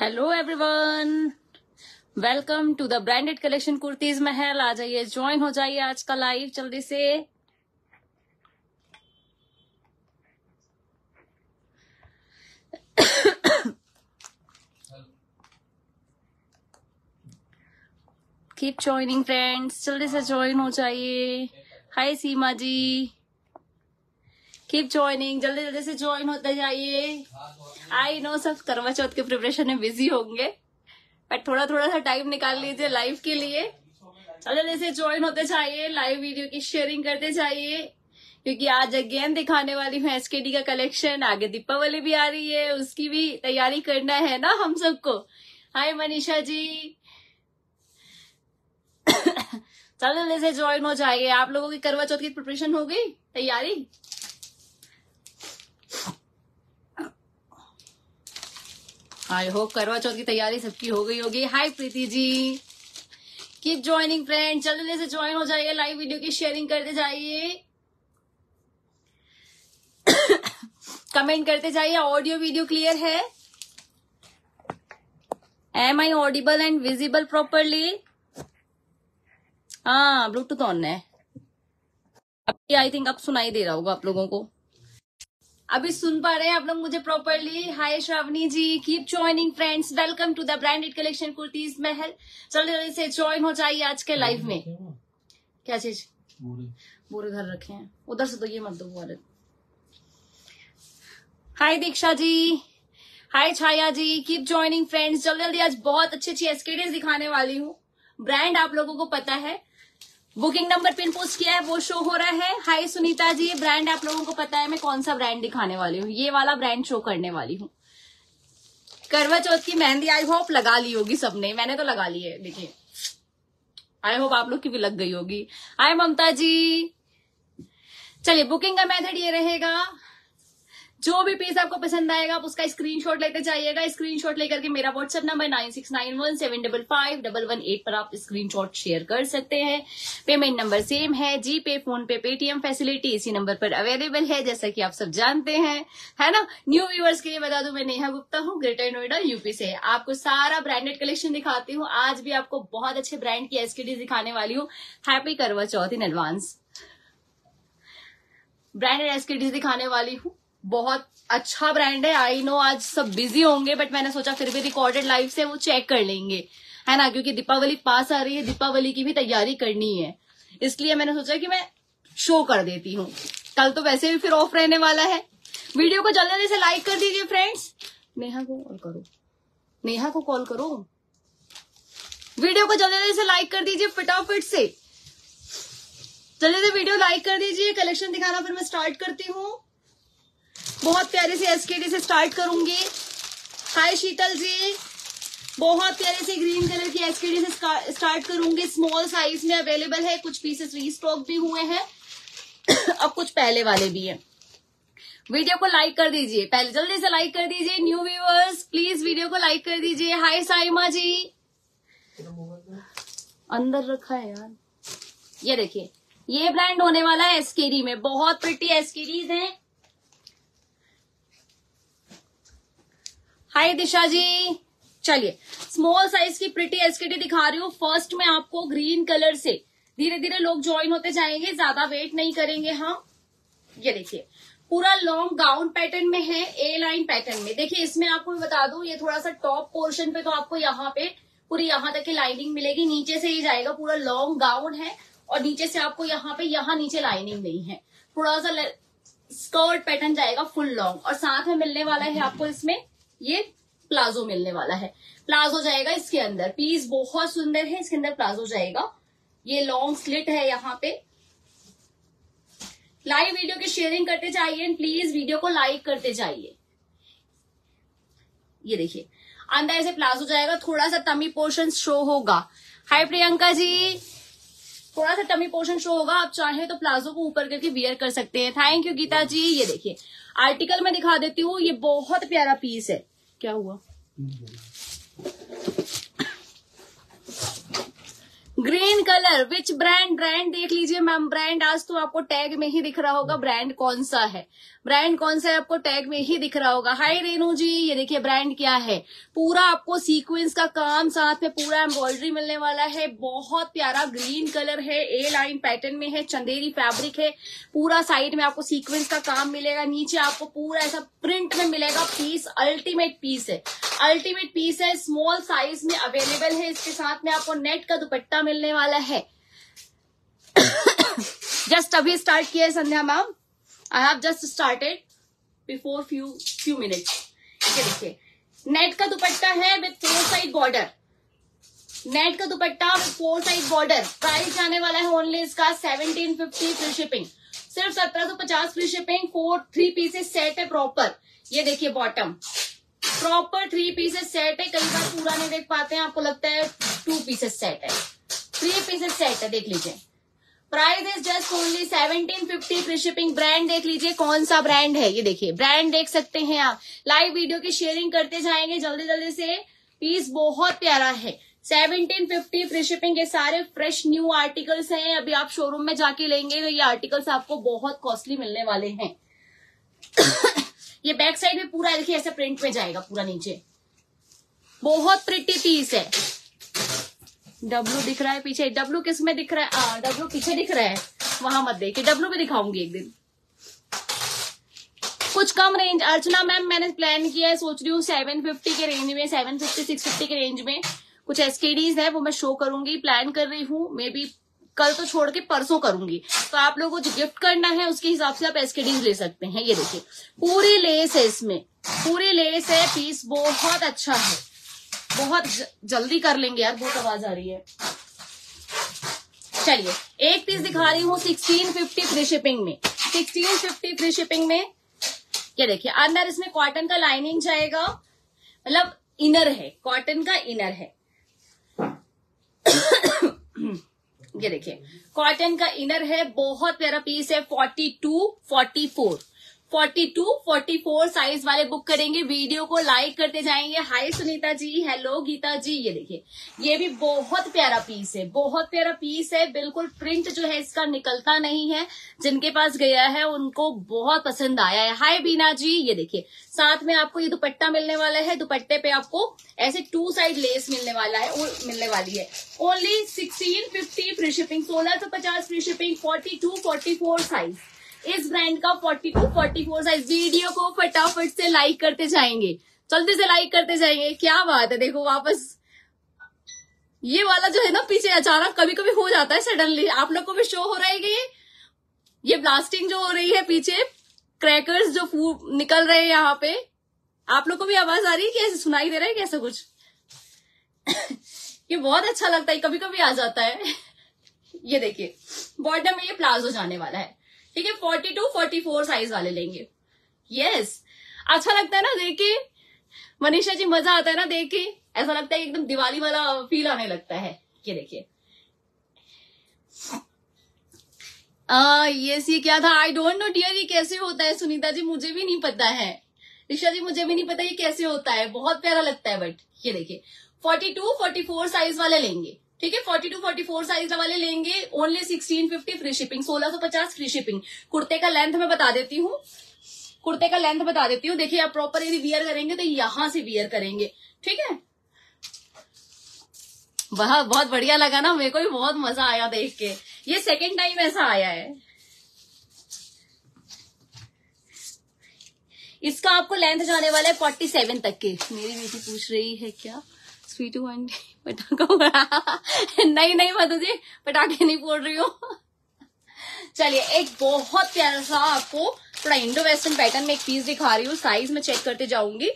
Hello everyone welcome to the branded collection Kurtis Mahal आ जाइए join हो जाइए आज का लाइव जल्दी से। कीप ज्वाइनिंग फ्रेंड्स जल्दी से ज्वाइन हो जाइए। हाय सीमा जी। कीप ज्वाइनिंग जल्दी जल्दी से ज्वाइन होते जाइए। आई नो सब करवा चौथ के प्रिपरेशन में बिज़ी होंगे। बट थोड़ा थोड़ा सा टाइम निकाल लीजिए लाइव के लिए। चलो जल्दी से ज्वाइन होते जाइए। लाइव वीडियो की शेयरिंग करते जाइए। क्योंकि आज अगेन दिखाने वाली हूँ एसकेडी का कलेक्शन आगे दीपावली भी आ रही है। उसकी भी तैयारी करना है ना हम सबको। हाय मनीषा जी। चलो जल्दी से ज्वाइन हो जाइए। आप लोगों की करवा चौथ की प्रिपरेशन हो गई? तैयारी? आई होप करवा चौथ की तैयारी सबकी हो गई होगी। Hi Preeti ji. Keep joining friend जल्दी से ज्वाइन हो जाइए लाइव वीडियो की शेयरिंग करते जाइए। कमेंट करते जाइए ऑडियो वीडियो क्लियर है? Am I audible and visible properly हाँ ब्लूटूथ ऑन है। अभी आई थिंक अब सुनाई दे रहा होगा आप लोगों को। अभी सुन पा रहे हैं आप लोग मुझे properly hi Shravani ji keep joining friends welcome to the branded collection Kurtis Mahal जल्दी जल्दी से ज्वाइन हो जाइए आज के लाइव में। क्या चीज़? बुरे। घर रखे हैं। उधर से तो ये मत दो वाले hi Diksha ji. Hi Chhaya ji keep joining friends जल्दी जल्दी आज बहुत अच्छी अच्छी एसकेडीज दिखाने वाली हूँ। ब्रांड आप लोगों को पता है। बुकिंग नंबर पिन पोस्ट किया है, वो शो हो रहा है। हाय सुनीता जी ब्रांड आप लोगों को पता है मैं कौन सा ब्रांड दिखाने वाली हूँ। ये वाला ब्रांड शो करने वाली हूँ। करवा चौथ की मेहंदी आई होप लगा ली होगी सबने। मैंने तो लगा ली है, देखिए। आई होप आप लोग की भी लग गई होगी। हाय ममता जी। चलिए बुकिंग का मेथड ये रहेगा। जो भी पीस आपको पसंद आएगा, आप उसका स्क्रीनशॉट लेते जाइएगा। स्क्रीनशॉट लेकर के मेरा WhatsApp number nine six nine one seven double five double one eight पर आप स्क्रीनशॉट शेयर कर सकते हैं। पेमेंट नंबर सेम है। जी पे फ़ोन पे पेटीएम फैसिलिटी इसी नंबर पर अवेलेबल है, जैसा कि आप सब जानते हैं। है ना? न्यू व्यूअर्स के लिए बता दू, मैं नेहा गुप्ता हूँ ग्रेटर नोएडा यूपी से। आपको सारा ब्रांडेड कलेक्शन दिखाती हूँ। आज भी आपको बहुत अच्छे ब्रांड की एसकेडी दिखाने वाली हूँ। Happy Karva Chauth in advance branded SKD दिखाने वाली हूँ। बहुत अच्छा ब्रांड है. आई नो आज सब बिज़ी होंगे बट मैंने सोचा फिर भी रिकॉर्डेड लाइव से वो चेक कर लेंगे. है ना? क्योंकि दीपावली पास आ रही है, दीपावली की भी तैयारी करनी है. इसलिए मैंने सोचा कि मैं शो कर देती हूँ. कल तो वैसे भी फिर ऑफ़ रहने वाला है. वीडियो को जल्दी से लाइक कर दीजिए फ्रेंड्स नेहा को कॉल करो. नेहा को कॉल करो. वीडियो को जल्दी से लाइक कर दीजिए, फटाफट से. जल्दी से वीडियो लाइक कर दीजिए कलेक्शन दिखाना फिर मैं स्टार्ट करती हूँ. बहुत प्यारे से एसकेडी से स्टार्ट करूँगी। हाय शीतल जी। बहुत प्यारे से ग्रीन कलर की एसकेडी से स्टार्ट करूँगी। स्मॉल साइज़ में अवेलेबल है। कुछ पीसेस रीस्टॉक भी हुए हैं। अब कुछ पहले वाले भी हैं। वीडियो को लाइक कर दीजिए। पहले जल्दी से लाइक कर दीजिए। न्यू व्यूअर्स प्लीज़ वीडियो को लाइक कर दीजिए। हाय साइमा जी। अंदर रखा है यार। ये देखिए। ये ब्रांड होने वाला है एसकेडी में। बहुत प्रिटी एसकेडीज हैं। हाय दिशा जी। चलिए स्मॉल साइज़ की प्रिटी एसकेटी दिखा रही हूँ। फ़र्स्ट में आपको ग्रीन कलर से धीरे धीरे लोग ज्वाइन होते जाएँगे, ज़्यादा वेट नहीं करेंगे हम। ये देखिए, पूरा लॉन्ग गाउन पैटर्न में है ए लाइन पैटर्न में। देखिए, इसमें आपको बता दू, ये थोड़ा सा टॉप पोर्शन पे तो आपको यहाँ पे पूरी यहाँ तक की लाइनिंग मिलेगी। नीचे से ही जाएगा, पूरा लॉन्ग गाउन है और नीचे से आपको यहाँ पे, यहाँ नीचे लाइनिंग नहीं है। थोड़ा सा स्कर्ट पैटर्न जाएगा फुल लॉन्ग और साथ में मिलने वाला है आपको इसमें ये प्लाजो मिलने वाला है। प्लाजो जाएगा इसके अंदर। पीस बहुत सुंदर है। इसके अंदर प्लाजो जाएगा। ये लॉन्ग स्लिट है यहाँ पे। लाइव वीडियो की शेयरिंग करते जाइए एंड प्लीज़ वीडियो को लाइक करते जाइए। ये देखिए। अंदर ऐसे प्लाजो जाएगा। थोड़ा सा टमी पोर्शन शो होगा। हाय प्रियंका जी। थोड़ा सा टमी पोर्शन शो होगा। आप चाहे तो प्लाजो को ऊपर करके वियर कर सकते हैं। Thank you Geeta ji. ये देखिए। आर्टिकल में दिखा देती हूँ ये बहुत प्यारा पीस है। क्या हुआ? Green colour which brand brand देख लीजिए मैम ब्रांड आज तो आपको टैग में ही दिख रहा होगा ब्रांड कौन सा है। ब्रांड कौन सा है आपको टैग में ही दिख रहा होगा। हाय रेनू जी, ये देखिए ब्रांड क्या है। पूरा आपको सीक्वेंस का काम साथ में पूरा एम्ब्रॉयडरी मिलने वाला है। बहुत प्यारा ग्रीन कलर है ए लाइन पैटर्न में है, चंदेरी फैब्रिक है। पूरा साइड में आपको सीक्वेंस का काम मिलेगा। नीचे आपको पूरा ऐसा प्रिंट में मिलेगा पीस अल्टीमेट पीस है। अल्टीमेट पीस है स्मॉल साइज़ में अवेलेबल है। इसके साथ में आपको नेट का दुपट्टा मिलने वाला है। जस्ट अभी स्टार्ट किया है Sandhya ma'am. I have just started before few few minutes ये देखिए। नेट का दुपट्टा है with four side border net का dupatta with four side border price जाने वाला है ओनली इसका सेवनटीन फिफ्टी फ्री शिपिंग सिर्फ़ सत्रह सौ पचास free shipping four three pieces set है प्रॉपर ये देखिए bottom proper three pieces set है। कई बार पूरा नहीं देख पाते हैं, आपको लगता है टू पीसेस सेट है। थ्री पीसेस सेट है, देख लीजिए। Price is just only seventeen fifty free shipping brand देख लीजिए कौन सा ब्रांड है। ये देखिए ब्रांड देख सकते हैं आप। लाइव वीडियो की शेयरिंग करते जाएँगे, जल्दी जल्दी से। पीस बहुत प्यारा है। सेवनटीन फिफ्टी फ्री शिपिंग के सारे फ्रेश न्यू आर्टिकल्स हैं। अभी आप शोरूम में जाके लेंगे तो ये आर्टिकल्स आपको बहुत कॉस्टली मिलने वाले हैं। ये बैक साइड में पूरा, देखिए ऐसे प्रिंट में जाएगा पूरा नीचे। बहुत प्रिटी पीस है। डब्लू दिख रहा है, पीछे डब्लू किसमें दिख रहा है? डब्लू पीछे दिख रहा है। वहाँ मत देखिए डब्लू भी दिखाऊँगी एक दिन। कुछ कम रेंज अर्चना मैम, मैंने प्लान किया है, सोच रही हूँ सेवन फिफ्टी के रेंज में सेवन फिफ्टी सिक्स फिफ्टी के रेंज में कुछ एसकेडीज है, वो मैं शो करूँगी प्लान कर रही हूँ मे बी कल तो छोड़ के परसों करूँगी। तो आप लोगों को जो गिफ्ट करना है, उसके हिसाब से आप एसकेडीज ले सकते हैं, ये देखिए। पूरी लेस है इसमें, पूरी लेस है पीस बहुत अच्छा है। बहुत जल्दी कर लेंगे यार, बहुत आवाज़ आ रही है। चलिए, एक पीस दिखा रही हूँ सिक्सटीन फिफ्टी फ्री शिपिंग में। सिक्सटीन फिफ्टी फ्री शिपिंग में, ये देखिए, अंदर इसमें कॉटन का लाइनिंग जाएगा। मतलब इनर है कॉटन का इनर है। ये देखिए कॉटन का इनर है, बहुत प्यारा पीस है forty two forty four 42, 44 size वाले बुक करेंगे। वीडियो को लाइक करते जाएँगे। हाय सुनीता जी। हेलो गीता जी। ये देखिए ये भी बहुत प्यारा पीस है। बहुत प्यारा पीस है। बिल्कुल प्रिंट जो है इसका निकलता नहीं है। जिनके पास गया है उनको बहुत पसंद आया है। हाय बीना जी। ये देखिए साथ में आपको ये दुपट्टा मिलने वाला है। दुपट्टे पे आपको ऐसे टू साइड लेस मिलने वाला है। मिलने वाली है। Only sixteen fifty free shipping सोलह सौ पचास free shipping forty two forty four size इस ब्रांड का 42 44 साइज़ वीडियो को फटाफट से लाइक करते जाएँगे। जल्दी से लाइक करते जाएँगे। क्या बात है, देखो वापस। ये वाला जो है ना, पीछे अचानक कभी कभी हो जाता है सडनली आप लोग को भी शो हो रहा है कि ये? ब्लास्टिंग जो हो रही है पीछे क्रैकर्स जो निकल रहे हैं यहाँ पे। आप लोग को भी आवाज़ आ रही है कैसे सुनाई दे रहा है कैसे कुछ? ये बहुत अच्छा लगता है कभी कभी आ जाता है। ये देखिए बॉटम में ये प्लाजो जाने वाला है। ठीक है forty two forty four size वाले लेंगे। यस अच्छा लगता है ना देख के, मनीषा जी मज़ा आता है ना देख के। ऐसा लगता है एकदम दिवाली वाला फील आने लगता है। ये देखिए। यस ये क्या था? आई डोंट नो डियर ये कैसे होता है? सुनीता जी, मुझे भी नहीं पता है। ऋषा जी, मुझे भी नहीं पता ये कैसे होता है। बहुत प्यारा लगता है बट ये देखिए। Forty two forty four size वाले लेंगे। ठीक है forty two forty four size वाले लेंगे only sixteen fifty free shipping सोलह सौ पचास फ्री शिपिंग कुर्ते का लेंथ मैं बता देती हूँ। कुर्ते का लेंथ बता देती हूँ। देखिए, आप प्रॉपर यदि वियर करेंगे तो यहाँ से वियर करेंगे। ठीक है? वह, बहुत बढ़िया लगा ना, मेरे को भी बहुत मज़ा आया देख के। ये सेकेंड टाइम ऐसा आया है। इसका आपको लेंथ जाने वाला है फोर्टी सेवन तक के। मेरी बेटी पूछ रही है क्या? स्वीट वन पटाखा नहीं नहीं, मधु जी, पटाखे नहीं फोड़ रही हूँ। चलिए, एक बहुत प्यारा सा आपको थोड़ा इंडो वेस्टर्न पैटर्न में एक पीस दिखा रही हूँ। साइज़ में चेक करते जाऊँगी।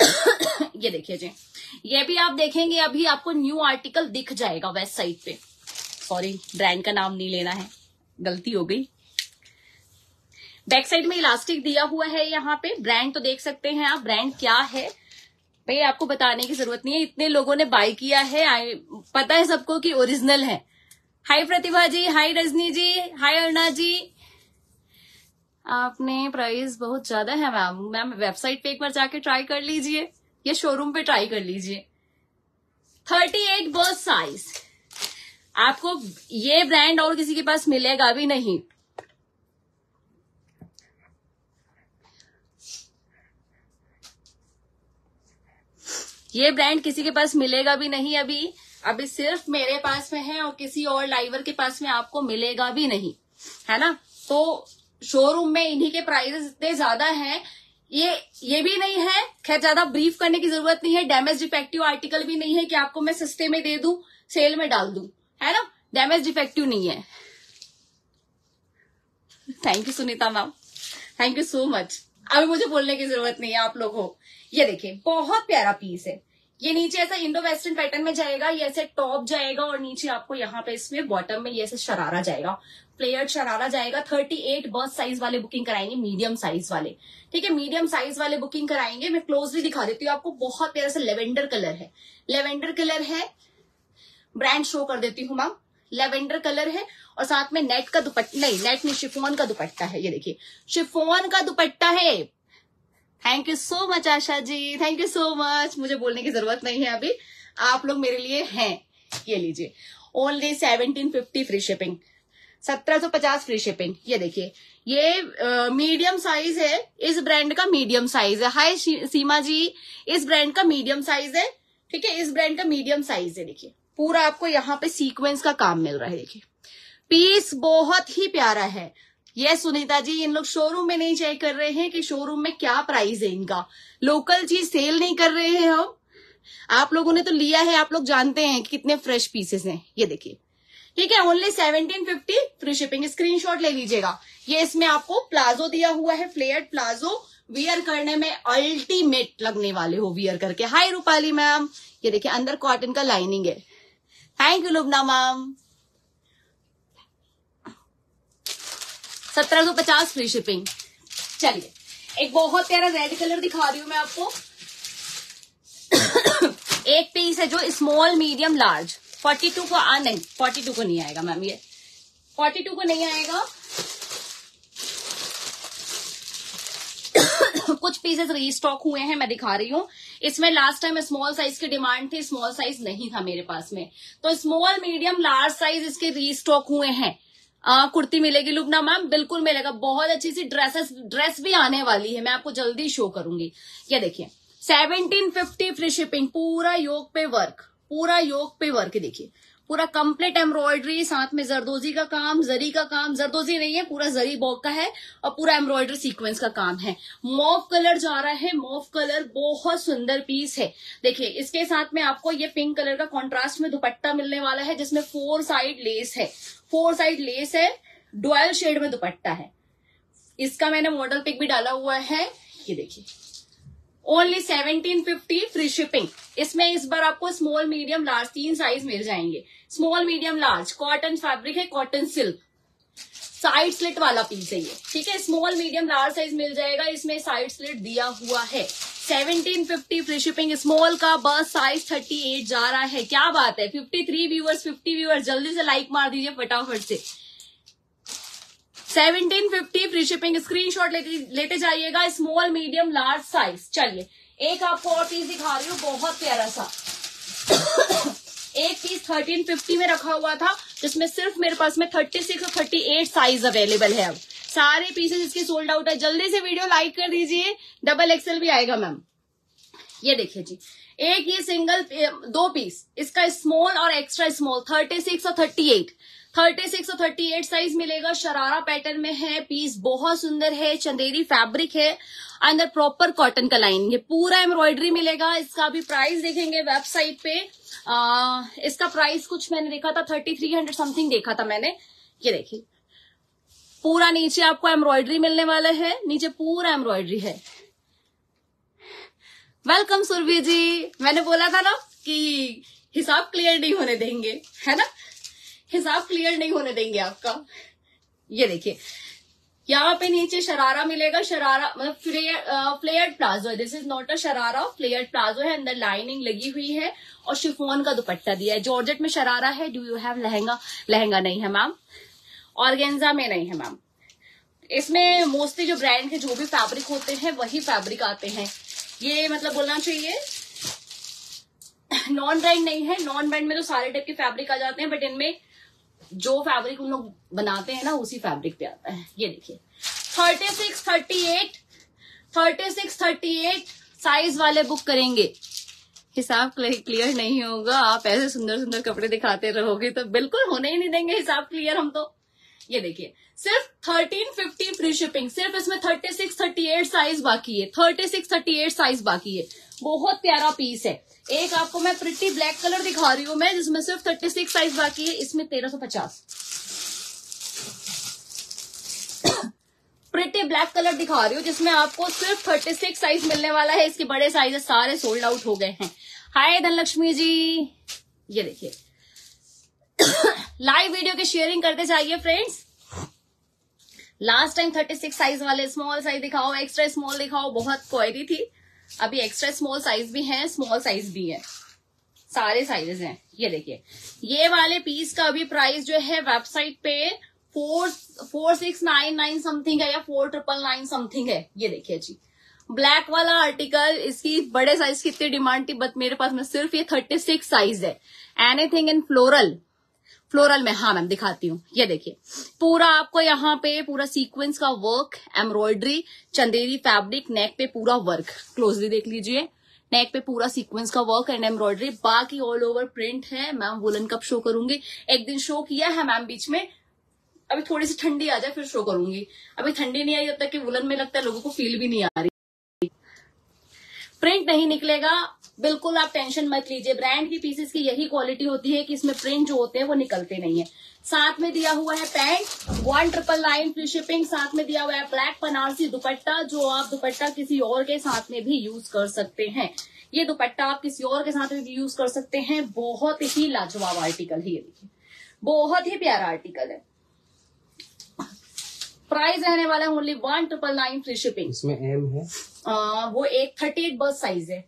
ये देखिए जी। ये भी आप देखेंगे, अभी आपको न्यू आर्टिकल दिख जाएगा वेस्ट साइड पे। सॉरी ब्रांड का नाम नहीं लेना है। गलती हो गई। बैक साइड में इलास्टिक दिया हुआ है यहाँ पे। ब्रांड तो देख सकते हैं आप ब्रांड क्या है? भाई, आपको बताने की ज़रूरत नहीं है। इतने लोगों ने बाय किया है। पता है सबको कि ओरिजिनल है। हाय प्रतिभा जी हाय रजनी जी हाय अर्णा जी। आपने प्राइस बहुत ज़्यादा है मैम मैम वेबसाइट पे एक बार जाके ट्राई कर लीजिए या शोरूम पे ट्राई कर लीजिए। थर्टी एट बर्थ साइज़ आपको ये ब्रांड और किसी के पास मिलेगा भी नहीं। ये ब्रांड किसी के पास मिलेगा भी नहीं अभी। अभी सिर्फ़ मेरे पास में है और किसी और लाइवर के पास में आपको मिलेगा भी नहीं, है ना? तो शोरूम में इन्हीं के प्राइसेस इतने ज़्यादा हैं। ये ये भी नहीं है। खैर, ज़्यादा ब्रीफ करने की ज़रूरत नहीं है। डैमेज डिफेक्टिव आर्टिकल भी नहीं है कि आपको मैं सस्ते में दे दू सेल में डाल दू, है ना? डैमेज डिफेक्टिव नहीं है। Thank you Sunita ma'am thank you so much अभी मुझे बोलने की ज़रूरत नहीं है आप लोगों ये देखिए, बहुत प्यारा पीस है। ये नीचे ऐसा इंडो वेस्टर्न पैटर्न में जाएगा, ये ऐसे टॉप जाएगा और नीचे आपको यहाँ पे इसमें बॉटम में ये ऐसे शरारा जाएगा। प्लेयर शरारा जाएगा 38 बर्थ साइज़ वाले बुकिंग कराएँगे मीडियम साइज़ वाले। ठीक है मीडियम साइज़ वाले बुकिंग कराएँगे। मैं क्लोजली दिखा देती हूँ, आपको बहुत प्यारा सा लेवेंडर कलर है। लेवेंडर कलर है ब्रांड शो कर देती हूँ मैम लेवेंडर कलर है और साथ में नेट का दुपट्टा, नहीं नेट नहीं शिफोन का दुपट्टा है, ये देखिए। शिफोन का दुपट्टा है। Thank you so much Asha ji thank you so much मुझे बोलने की ज़रूरत नहीं है अभी। आप लोग मेरे लिए हैं। ये लीजिए। Only seventeen fifty free shipping सत्रह सौ पचास फ्री शिपिंग ये देखिए। ये मीडियम साइज़ है। इस ब्रांड का मीडियम साइज़ है। हाय सीमा जी। इस ब्रांड का मीडियम साइज़ है। ठीक है? इस ब्रांड का मीडियम साइज़ है। देखिए। पूरा आपको यहाँ पे सीक्वेंस का काम मिल रहा है। देखिए। पीस बहुत ही प्यारा है। ये सुनीता जी, इन लोग शोरूम में नहीं चेक कर रहे हैं कि शोरूम में क्या प्राइस है इनका। लोकल चीज़ सेल नहीं कर रहे हैं हम। आप लोगों ने तो लिया है, आप लोग जानते हैं कि कितने फ्रेश पीसेस हैं। ये देखिए। ठीक है only seventeen fifty free shipping screenshot ले लीजिएगा। ये इसमें आपको प्लाजो दिया हुआ है फ्लेयर प्लाजो वियर करने में अल्टीमेट लगने वाले हो वियर करके। हाय रूपाली मैम ये देखिए, अंदर कॉटन का लाइनिंग है। थैंक यू लुबना मैम सत्रह सौ पचास फ्री शिपिंग। चलिए, एक बहुत प्यारा रेड कलर दिखा रही हूँ मैं आपको। एक पीस है जो small, medium, large. Forty two को, आ नहीं, फोर्टी टू को नहीं आएगा मैम ये। फोर्टी टू को नहीं आएगा। कुछ पीसेस रीस्टॉक हुए हैं, मैं दिखा रही हूँ। इसमें लास्ट टाइम स्मॉल साइज़ की डिमांड थी स्मॉल साइज़ नहीं था मेरे पास में। तो स्मॉल मीडियम लार्ज साइज़ इसके रीस्टॉक हुए हैं। आ, कुर्ती मिलेगी लुबना मैम बिल्कुल मिलेगा। बहुत अच्छी सी ड्रेसेस ड्रेस भी आने वाली है। मैं आपको जल्दी शो करूँगी। ये देखिए सेवनटीन फिफ्टी फ्री शिपिंग पूरा योग पे वर्क पूरा योग पे वर्क देखिए। पूरा कंप्लीट एम्ब्रॉयडरी साथ में जरदोजी का काम, जरी का काम, जरदोजी नहीं है, पूरा जरी बॉक का है और पूरा एम्ब्रॉयडरी सीक्वेंस का काम है। मोव कलर जा रहा है मोव कलर बहुत सुंदर पीस है। देखिए, इसके साथ में आपको ये पिंक कलर का कॉन्ट्रास्ट में दुपट्टा मिलने वाला है, जिसमें फोर साइड लेस है। फोर साइड लेस है डुअल शेड में दुपट्टा है। इसका मैंने मॉडल पिक भी डाला हुआ है। ये देखिए। Only seventeen fifty free shipping इसमें इस बार आपको स्मॉल मीडियम लार्ज तीन साइज़ मिल जाएँगे। Small medium large cotton fabric है कॉटन सिल्क साइड स्लिट वाला पीस है ये। ठीक है स्मॉल मीडियम लार्ज साइज़ मिल जाएगा। इसमें साइड स्लिट दिया हुआ है। Seventeen fifty free shipping small का बस साइज़ थर्टी एट जा रहा है। क्या बात है? Fifty three viewers fifty viewers जल्दी से लाइक मार दीजिए फटाफट से। Seventeen fifty free shipping screenshot लेते लेते जाइएगा स्मॉल मीडियम लार्ज साइज़ चलिए, एक आपको और पीस दिखा रही हूँ, बहुत प्यारा सा। एक पीस थर्टीन फिफ्टी में रखा हुआ था, जिसमें सिर्फ़ मेरे पास में थर्टी सिक्स और थर्टी एट साइज़ अवेलेबल है अब। सारे पीसेस इसके सोल्ड आउट है। जल्दी से वीडियो लाइक कर दीजिए डबल एक्सएल भी आएगा मैम ये देखिए जी, एक ये सिंगल दो पीस इसका स्मॉल और एक्स्ट्रा स्मॉल थर्टी सिक्स और थर्टी एट थर्टी सिक्स और थर्टी एट साइज़ मिलेगा। शरारा पैटर्न में है पीस बहुत सुंदर है चंदेरी फैब्रिक है अंदर प्रॉपर कॉटन का लाइन। ये पूरा एम्ब्रॉयडरी मिलेगा। इसका भी प्राइस देखेंगे वेबसाइट पे। आ, इसका प्राइस कुछ मैंने देखा था थर्टी थ्री हंड्रेड समथिंग देखा था मैंने। ये देखिए। पूरा नीचे आपको एम्ब्रॉयडरी मिलने वाला है। नीचे पूरा एम्ब्रॉयडरी है। वेलकम सुरभि जी। मैंने बोला था ना कि हिसाब क्लियर नहीं होने देंगे। है ना? हिसाब क्लियर नहीं होने देंगे आपका। ये देखिए, यहाँ पे नीचे शरारा मिलेगा, शरारा मतलब फ्लेयर्ड प्लाजो है। This is not a sharara flare palazzo है, अंदर लाइनिंग लगी हुई है और शिफोन का दुपट्टा दिया है। जॉर्जेट में शरारा है do you have lehenga? Lehenga नहीं है मैम ऑर्गेन्जा में नहीं है मैम इसमें मोस्टली जो ब्रांड के जो भी फैब्रिक होते हैं, वही फैब्रिक आते हैं। ये मतलब बोलना चाहिए नॉन ब्रांड नहीं है। नॉन ब्रांड में तो सारे टाइप के फैब्रिक आ जाते हैं बट इनमें जो फैब्रिक उन लोग बनाते हैं ना, उसी फैब्रिक पे आता है। ये देखिए। Thirty six thirty eight thirty six thirty eight size वाले बुक करेंगे। हिसाब क्लियर नहीं होगा। आप ऐसे सुंदर सुंदर कपड़े दिखाते रहोगे तो बिल्कुल होने ही नहीं देंगे हिसाब क्लियर हम तो। ये देखिए। सिर्फ़ थर्टीन फिफ्टी फ्री शिपिंग सिर्फ़ इसमें thirty six thirty eight size बाकी है। Thirty six thirty eight size बाकी है। बहुत प्यारा पीस है। एक आपको मैं प्रिटी ब्लैक कलर दिखा रही हूँ मैं, जिसमें सिर्फ़ थर्टी सिक्स साइज़ बाकी है, इसमें तेरह सौ पचास। प्रिटी ब्लैक कलर दिखा रही हूँ, जिसमें आपको सिर्फ़ थर्टी सिक्स साइज़ मिलने वाला है, इसके बड़े साइज़ सारे सोल्ड आउट हो गए हैं। हाय धनलक्ष्मी जी। ये देखिए। लाइव वीडियो की शेयरिंग करते जाइए friends last time thirty six size वाले स्मॉल साइज़ दिखाओ एक्स्ट्रा स्मॉल दिखाओ, बहुत क्वारी थी। अभी एक्स्ट्रा स्मॉल साइज़ भी है स्मॉल साइज़ भी है। सारे साइजेस हैं। ये देखिए। ये वाले पीस का अभी प्राइस जो है वेबसाइट पे four four six nine nine something है या फोर ट्रिपल नाइन समथिंग है। ये देखिए जी। ब्लैक वाला आर्टिकल इसकी बड़े साइज़ की इतनी डिमांड थी बट मेरे पास में सिर्फ़ ये थर्टी सिक्स साइज़ है। एनीथिंग इन फ्लोरल फ्लोरल में हाँ मैम, दिखाती हूँ। ये देखिए, पूरा आपको यहाँ पे पूरा सीक्वेंस का work embroidery Chanderi fabric neck पे पूरा वर्क क्लोजली देख लीजिए। नेक पे पूरा सीक्वेंस का वर्क एंड एम्ब्रॉयडरी बाकी ऑल ओवर प्रिंट है। मैम वुलन कब शो करूँगी? एक दिन शो किया है मैम बीच में। अभी थोड़ी सी ठंडी आ जाए, फिर शो करूँगी। अभी ठंडी नहीं आई जब तक कि वुलन में लगता है, लोगों को फील भी नहीं आ रही। प्रिंट नहीं निकलेगा। बिल्कुल आप टेंशन मत लीजिए। ब्रांड की पीसेस की यही क्वालिटी होती है कि इसमें प्रिंट जो होते हैं वो निकलते नहीं है। साथ में दिया हुआ है pant one triple nine free shipping साथ में दिया हुआ है ब्लैक बनारसी दुपट्टा जो आप दुपट्टा किसी और के साथ में भी यूज़ कर सकते हैं। ये दुपट्टा आप किसी और के साथ में भी यूज़ कर सकते हैं। बहुत ही लाजवाब आर्टिकल है ये देखिए। बहुत ही प्यारा आर्टिकल है। प्राइस रहने वाला है only one triple nine free shipping इसमें एम है। आ, वो एक थर्टी एट बस साइज़ है।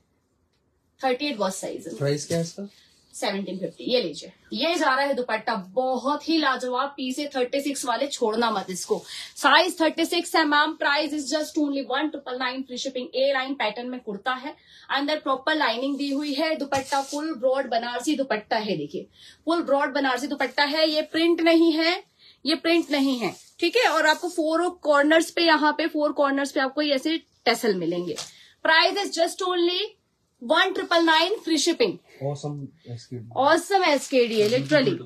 Thirty eight bust size price क्या है इसका? सेवनटीन फिफ्टी ये लीजिए। ये जा रहा है दुपट्टा बहुत ही लाजवाब पीस है थर्टी सिक्स वाले छोड़ना मत इसको। साइज़ थर्टी सिक्स है ma'am price is just only one triple nine free shipping A line pattern में कुर्ता है। अंदर प्रॉपर लाइनिंग दी हुई है दुपट्टा फुल ब्रॉड बनारसी दुपट्टा है देखिए। फुल ब्रॉड बनारसी दुपट्टा है ये प्रिंट नहीं है ये प्रिंट नहीं है ठीक है? और आपको फोर कॉर्नर्स पे यहाँ पे फोर कॉर्नर्स पे आपको ऐसे टेसल मिलेंगे। Price is just only one triple nine free shipping awesome awesome SKD है लिटरली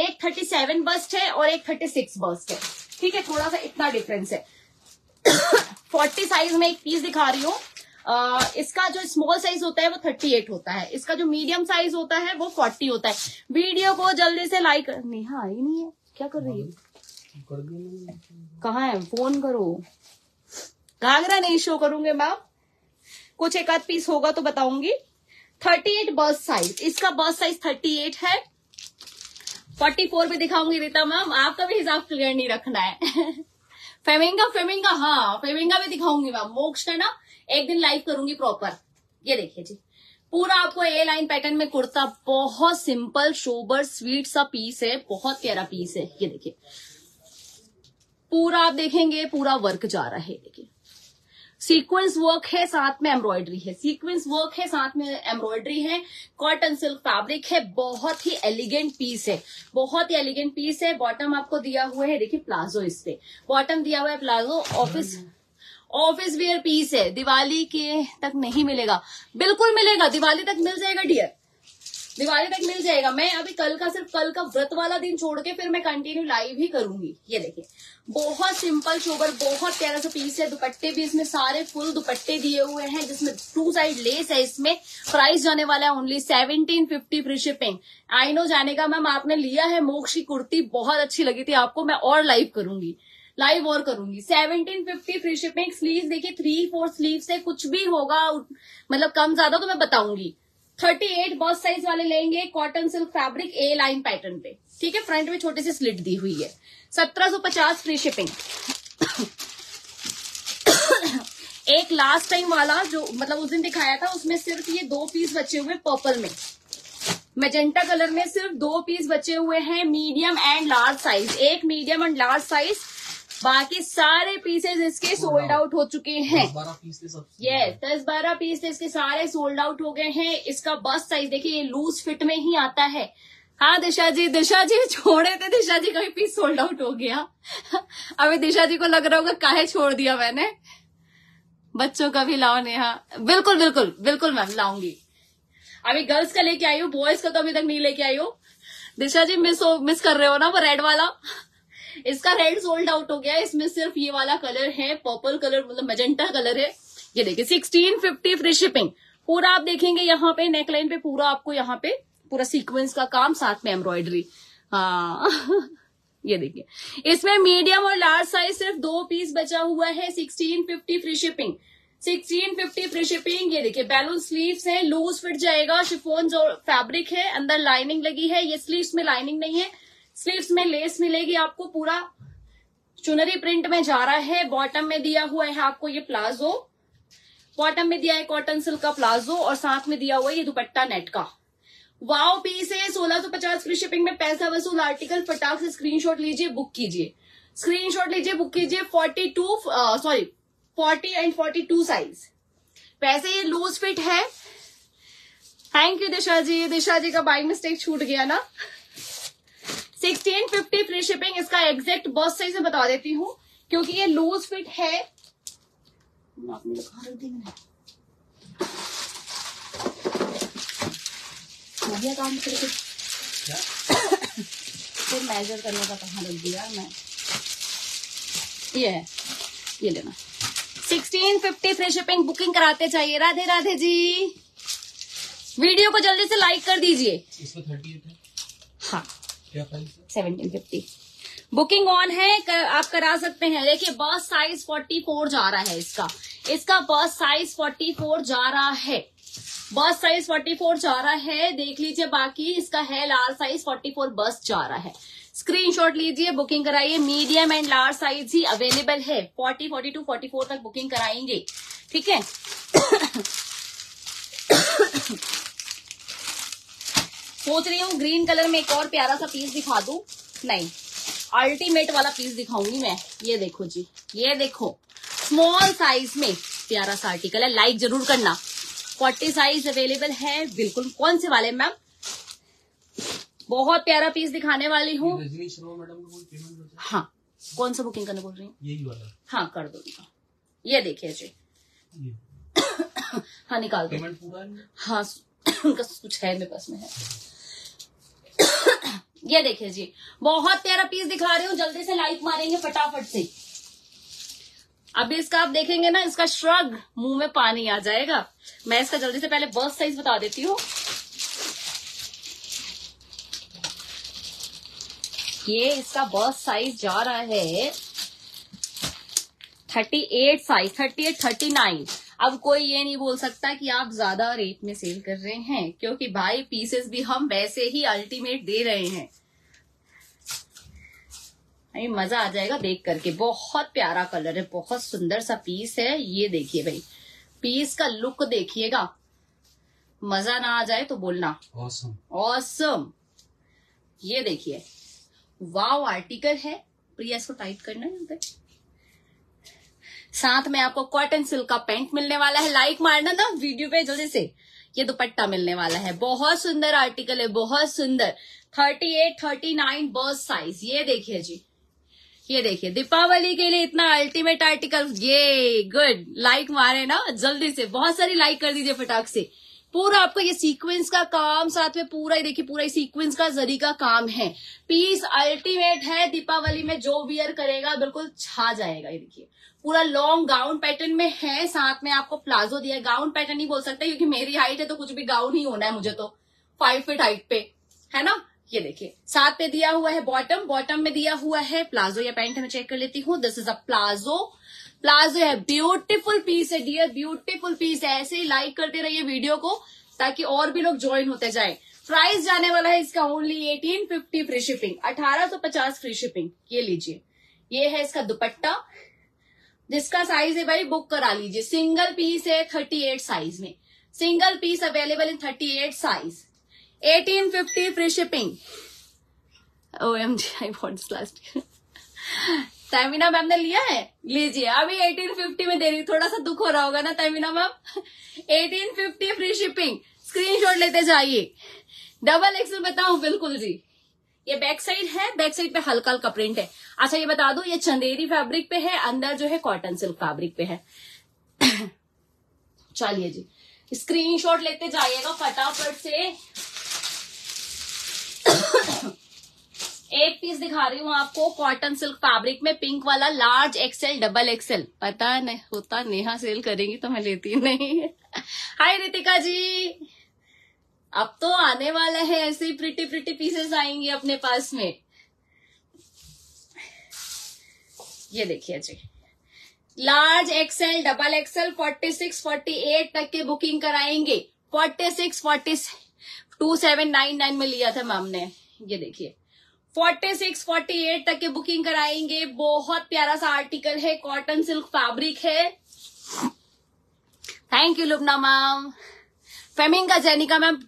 एक थर्टी सेवन बस्ट है और एक थर्टी सिक्स बस्ट है। ठीक है थोड़ा सा इतना डिफरेंस है। फोर्टी साइज़ में एक पीस दिखा रही हूँ। Uh, इसका जो स्मॉल साइज़ होता है वो थर्टी एट होता है। इसका जो मीडियम साइज़ होता है वो फोर्टी होता है। वीडियो को जल्दी से लाइक नेहा आई नहीं है। क्या कर रही है? कहा है? फ़ोन करो। घाघरा नहीं शो करूँगे मैम कुछ एक आध पीस होगा तो बताऊँगी। थर्टी एट बस साइज़ इसका बस साइज़ थर्टी एट है। फोर्टी फोर भी दिखाऊँगी रीता मैम। आपका भी हिसाब क्लियर नहीं रखना है। फेमिंगा फेमिंगा हाँ फेमिंगा भी दिखाऊँगी मैम। मोक्ष का ना, एक दिन लाइव करूँगी प्रॉपर ये देखिए जी। पूरा आपको ए लाइन पैटर्न में कुर्ता, बहुत सिंपल शोबर स्वीट सा पीस है। बहुत प्यारा पीस है। ये देखिए। पूरा आप देखेंगे, पूरा वर्क जा रहा है। देखिए। सीक्वेंस वर्क है, साथ में एम्ब्रॉयडरी है। सीक्वेंस वर्क है, साथ में एम्ब्रॉयडरी है। कॉटन सिल्क फैब्रिक है, बहुत ही एलिगेंट पीस है। बहुत ही एलिगेंट पीस है। बॉटम आपको दिया हुआ है, देखिए प्लाजो इस पे। बॉटम दिया हुआ है palazzo office office wear piece है। दिवाली के तक नहीं मिलेगा। बिल्कुल मिलेगा। दिवाली तक मिल जाएगा डियर दिवाली तक मिल जाएगा। मैं अभी कल का सिर्फ़ कल का व्रत वाला दिन छोड़ के फिर मैं कंटिन्यू लाइव ही करूँगी। ये देखिए, बहुत सिंपल शोबर बहुत प्यारा सा पीस है। दुपट्टे भी इसमें सारे फुल दुपट्टे दिए हुए हैं, जिसमें टू साइड लेस है इसमें। प्राइस जाने वाला है only seventeen fifty free shipping I know जाने का मैम आपने लिया है मोक्ष की कुर्ती, बहुत अच्छी लगी थी आपको, मैं और लाइव करूँगी। लाइव और करूँगी। Seventeen fifty free shipping sleeve देखिए थ्री फोर स्लीव से कुछ भी होगा मतलब कम ज़्यादा तो मैं बताऊँगी। थर्टी एट बॉस साइज़ वाले लेंगे cotton silk fabric A line pattern पे। ठीक है, फ्रंट में छोटी सी स्लिट दी हुई है। सत्रह सौ पचास फ्री शिपिंग। एक लास्ट टाइम वाला जो मतलब उस दिन दिखाया था, उसमें सिर्फ़ ये दो पीस बचे हुए पर्पल में। मेजेंटा कलर में सिर्फ़ दो पीस बचे हुए हैं मीडियम एंड लार्ज साइज़ एक मीडियम एंड लार्ज साइज़ बाकी सारे पीसेस इसके सोल्ड आउट हो चुके हैं। बारह पीस थे सब ये दस बारह पीस इसके सारे सोल्ड आउट हो गए हैं। इसका बस साइज़ देखिए ये लूज फिट में ही आता है। हाँ दिशा जी दिशा जी छोड़े थे। दिशा जी का भी पीस सोल्ड आउट हो गया। अभी दिशा जी को लग रहा होगा काहे छोड़ दिया मैंने? बच्चों का भी लाओ नेहा। बिल्कुल बिल्कुल बिल्कुल मैम लाऊँगी। अभी गर्ल्स का लेके आई हूँ बॉयज़ का तो अभी तक नहीं लेके आई हूँ। दिशा जी मिस हो मिस कर रहे हो ना वो रेड वाला? इसका रेड सोल्ड आउट हो गया। इसमें सिर्फ़ ये वाला कलर है पर्पल कलर मतलब मजेंटा कलर है। ये देखिए सिक्सटीन फिफ्टी फ्री शिपिंग पूरा आप देखेंगे यहाँ पे नेकलाइन पे पूरा आपको यहाँ पे, पूरा सीक्वेंस का काम साथ में एम्ब्रॉयडरी हाँ। ये देखिए। इसमें मीडियम और लार्ज साइज़ सिर्फ़ दो पीस बचा हुआ है sixteen fifty free shipping sixteen fifty free shipping ये देखिए बैलून स्लीव्स है लूज फिट जाएगा शिफोन जो फैब्रिक है, अंदर लाइनिंग लगी है, ये स्लीव्स में लाइनिंग नहीं है। स्लीव्स में लेस मिलेगी आपको, पूरा चुनरी प्रिंट में जा रहा है, बॉटम में दिया हुआ है आपको ये प्लाजो, बॉटम में दिया है कॉटन सिल्क का प्लाजो और साथ में दिया हुआ है ये दुपट्टा नेट का। वाओ, पीस है सोलह सौ पचास फ्री शिपिंग में पैसा वसूल, आर्टिकल फटाक से स्क्रीनशॉट लीजिए बुक कीजिए। स्क्रीनशॉट लीजिए बुक कीजिए forty two sorry forty and forty two size वैसे ये लूज फिट है। Thank you Disha ji. दिशा जी का बाई मिस्टेक छूट गया ना। सिक्सटीन फिफ्टी फ्री शिपिंग इसका एग्जैक्ट बस साइज़ मैं बता देती हूँ क्योंकि ये लूज फिट है। आपने लिखा रख दी हो गया काम क्या? फिर मेजर करने का कहाँ रख दिया मैं? ये है ये लेना। Sixteen fifty free shipping booking कराते चाहिए राधे राधे जी। वीडियो को जल्दी से लाइक कर दीजिए। है। सेवनटीन फिफ्टी बुकिंग ऑन है कर, आप करा सकते हैं। देखिए बस साइज़ फोर्टी फोर जा रहा है इसका। इसका बस साइज़ फोर्टी फोर जा रहा है। बस साइज़ फोर्टी फोर जा रहा है। देख लीजिए बाकी इसका है लार्ज साइज़ फोर्टी फोर बस जा रहा है। स्क्रीनशॉट लीजिए बुकिंग कराइए। मीडियम एंड लार्ज साइज़ ही अवेलेबल है। Forty forty two forty four तक बुकिंग कराएँगे। ठीक है? सोच रही हूँ ग्रीन कलर में एक और प्यारा सा पीस दिखा दू। नहीं अल्टीमेट वाला पीस दिखाऊँगी मैं। ये देखो जी ये देखो। स्मॉल साइज़ में प्यारा सा आर्टिकल है लाइक ज़रूर करना। फोर्टी साइज़ अवेलेबल है बिल्कुल। कौन से वाले मैम बहुत प्यारा पीस दिखाने वाली हूँ। हाँ? कौन सा बुकिंग करने बोल रही हूँ? है कर दो ये देखिए जी। हाँ निकाल दो। है? हाँ उनका कुछ है मेरे पास में है। ये देखिए जी, बहुत प्यारा पीस दिखा रही हूँ, जल्दी से लाइक मारेंगे फटाफट से। अभी इसका आप देखेंगे ना, इसका श्रग मुँह में पानी आ जाएगा। मैं इसका जल्दी से पहले बर्थ साइज़ बता देती हूँ। ये इसका बर्थ साइज़ जा रहा है thirty eight size thirty eight thirty nine अब कोई ये नहीं बोल सकता कि आप ज़्यादा रेट में सेल कर रहे हैं क्योंकि भाई पीसेस भी हम वैसे ही अल्टीमेट दे रहे हैं। अभी मज़ा आ जाएगा देख करके। बहुत प्यारा कलर है बहुत सुंदर सा पीस है। ये देखिए भाई पीस का लुक देखिएगा। मज़ा ना आ जाए तो बोलना। ऑसम ऑसम ये देखिए। वाव आर्टिकल है। प्रिया इसको टाइट करना है साथ में आपको कॉटन सिल्क का पेंट मिलने वाला है। लाइक मारना ना वीडियो पे जल्दी से। ये दुपट्टा मिलने वाला है। बहुत सुंदर आर्टिकल है, बहुत सुंदर। थर्टी एट थर्टी नाइन बर्स साइज़ ये देखिए जी। ये देखिए, दीपावली के लिए इतना अल्टीमेट आर्टिकल ये गुड लाइक मारे ना, जल्दी से। बहुत सारी लाइक कर दीजिए फटाक से। पूरा आपको ये सीक्वेंस का काम साथ में पूरा ही देखिए, पूरा ही सीक्वेंस का जरी का काम है। पीस अल्टीमेट है दीपावली में जो वियर करेगा, बिल्कुल छा जाएगा। ये देखिए। पूरा लॉन्ग गाउन पैटर्न में है, साथ में आपको प्लाजो दिया है। गाउन पैटर्न नहीं बोल सकते, क्योंकि मेरी हाइट है तो कुछ भी गाउन ही होना है मुझे तो। फाइव फीट हाइट पे, है ना? ये देखिए, साथ पे दिया हुआ है बॉटम बॉटम में दिया हुआ है प्लाजो। या पैंट मैं चेक कर लेती हूँ। This is a palazzo. Palazzo है ब्यूटीफुल पीस है डियर ब्यूटीफुल पीस है। ऐसे ही लाइक करते रहिए वीडियो को, ताकि और भी लोग ज्वाइन होते जाए। प्राइस जाने वाला है इसका only eighteen fifty free shipping अठारह सौ पचास फ्री शिपिंग ये लीजिए। ये है इसका दुपट्टा। जिसका साइज़ है भाई बुक करा लीजिए। सिंगल पीस है थर्टी एट साइज़ में single piece available in thirty eight size eighteen fifty free shipping O M G I want last Taimina ma'am ने लिया है? लीजिए, अभी 1850 में दे रही थोड़ा सा दुख हो रहा होगा ना Taimina ma'am 1850 free shipping screenshot लेते जाइए। डबल एक्सल बताऊँ, बिल्कुल जी। ये बैक साइड है बैक साइड पे हल्का हल्का प्रिंट है। अच्छा ये बता दू, ये चंदेरी फैब्रिक पे है, अंदर जो है कॉटन सिल्क फैब्रिक पे है। चलिए जी स्क्रीनशॉट लेते जाइएगा फटाफट से। एक पीस दिखा रही हूँ आपको कॉटन सिल्क फैब्रिक में पिंक वाला लार्ज एक्सेल डबल एक्सेल पता नहीं, होता नेहा सेल करेंगी तो मैं लेती नहीं। हाय रितिका जी। अब तो आने वाला है, ऐसे ही प्रिटी प्रिटी पीसेस आएँगे अपने पास में। ये देखिए जी। Large XL double XL forty six forty eight तक के बुकिंग कराएँगे। Forty six forty two seven nine nine में लिया था मैम ने। ये देखिए। फोर्टी सिक्स फोर्टी एट तक के बुकिंग कराएँगे। बहुत प्यारा सा आर्टिकल है कॉटन सिल्क फैब्रिक है। Thank you Lubna ma'am flamingo का जेनिका मैम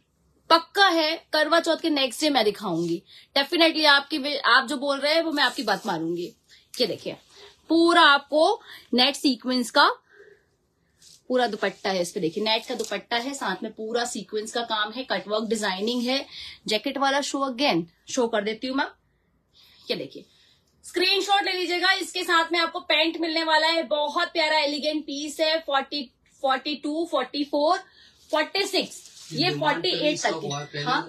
पक्का है करवा चौथ के नेक्स्ट डे मैं दिखाऊँगी। डेफिनेटली आपकी आप जो बोल रहे हैं वो मैं आपकी बात मारूँगी ये देखिए, पूरा आपको नेट सीक्वेंस का पूरा दुपट्टा है इस पे देखिए नेट का दुपट्टा है, साथ में पूरा सीक्वेंस का काम है कटवर्क डिज़ाइनिंग है। जैकेट वाला शो अगेन शो कर देती हूँ मैं। ये देखिए स्क्रीनशॉट ले लीजिएगा, इसके साथ में आपको पैंट मिलने वाला है, बहुत प्यारा एलिगेंट पीस है forty forty two forty four forty six ये फोर्टी एट तक की हाँ।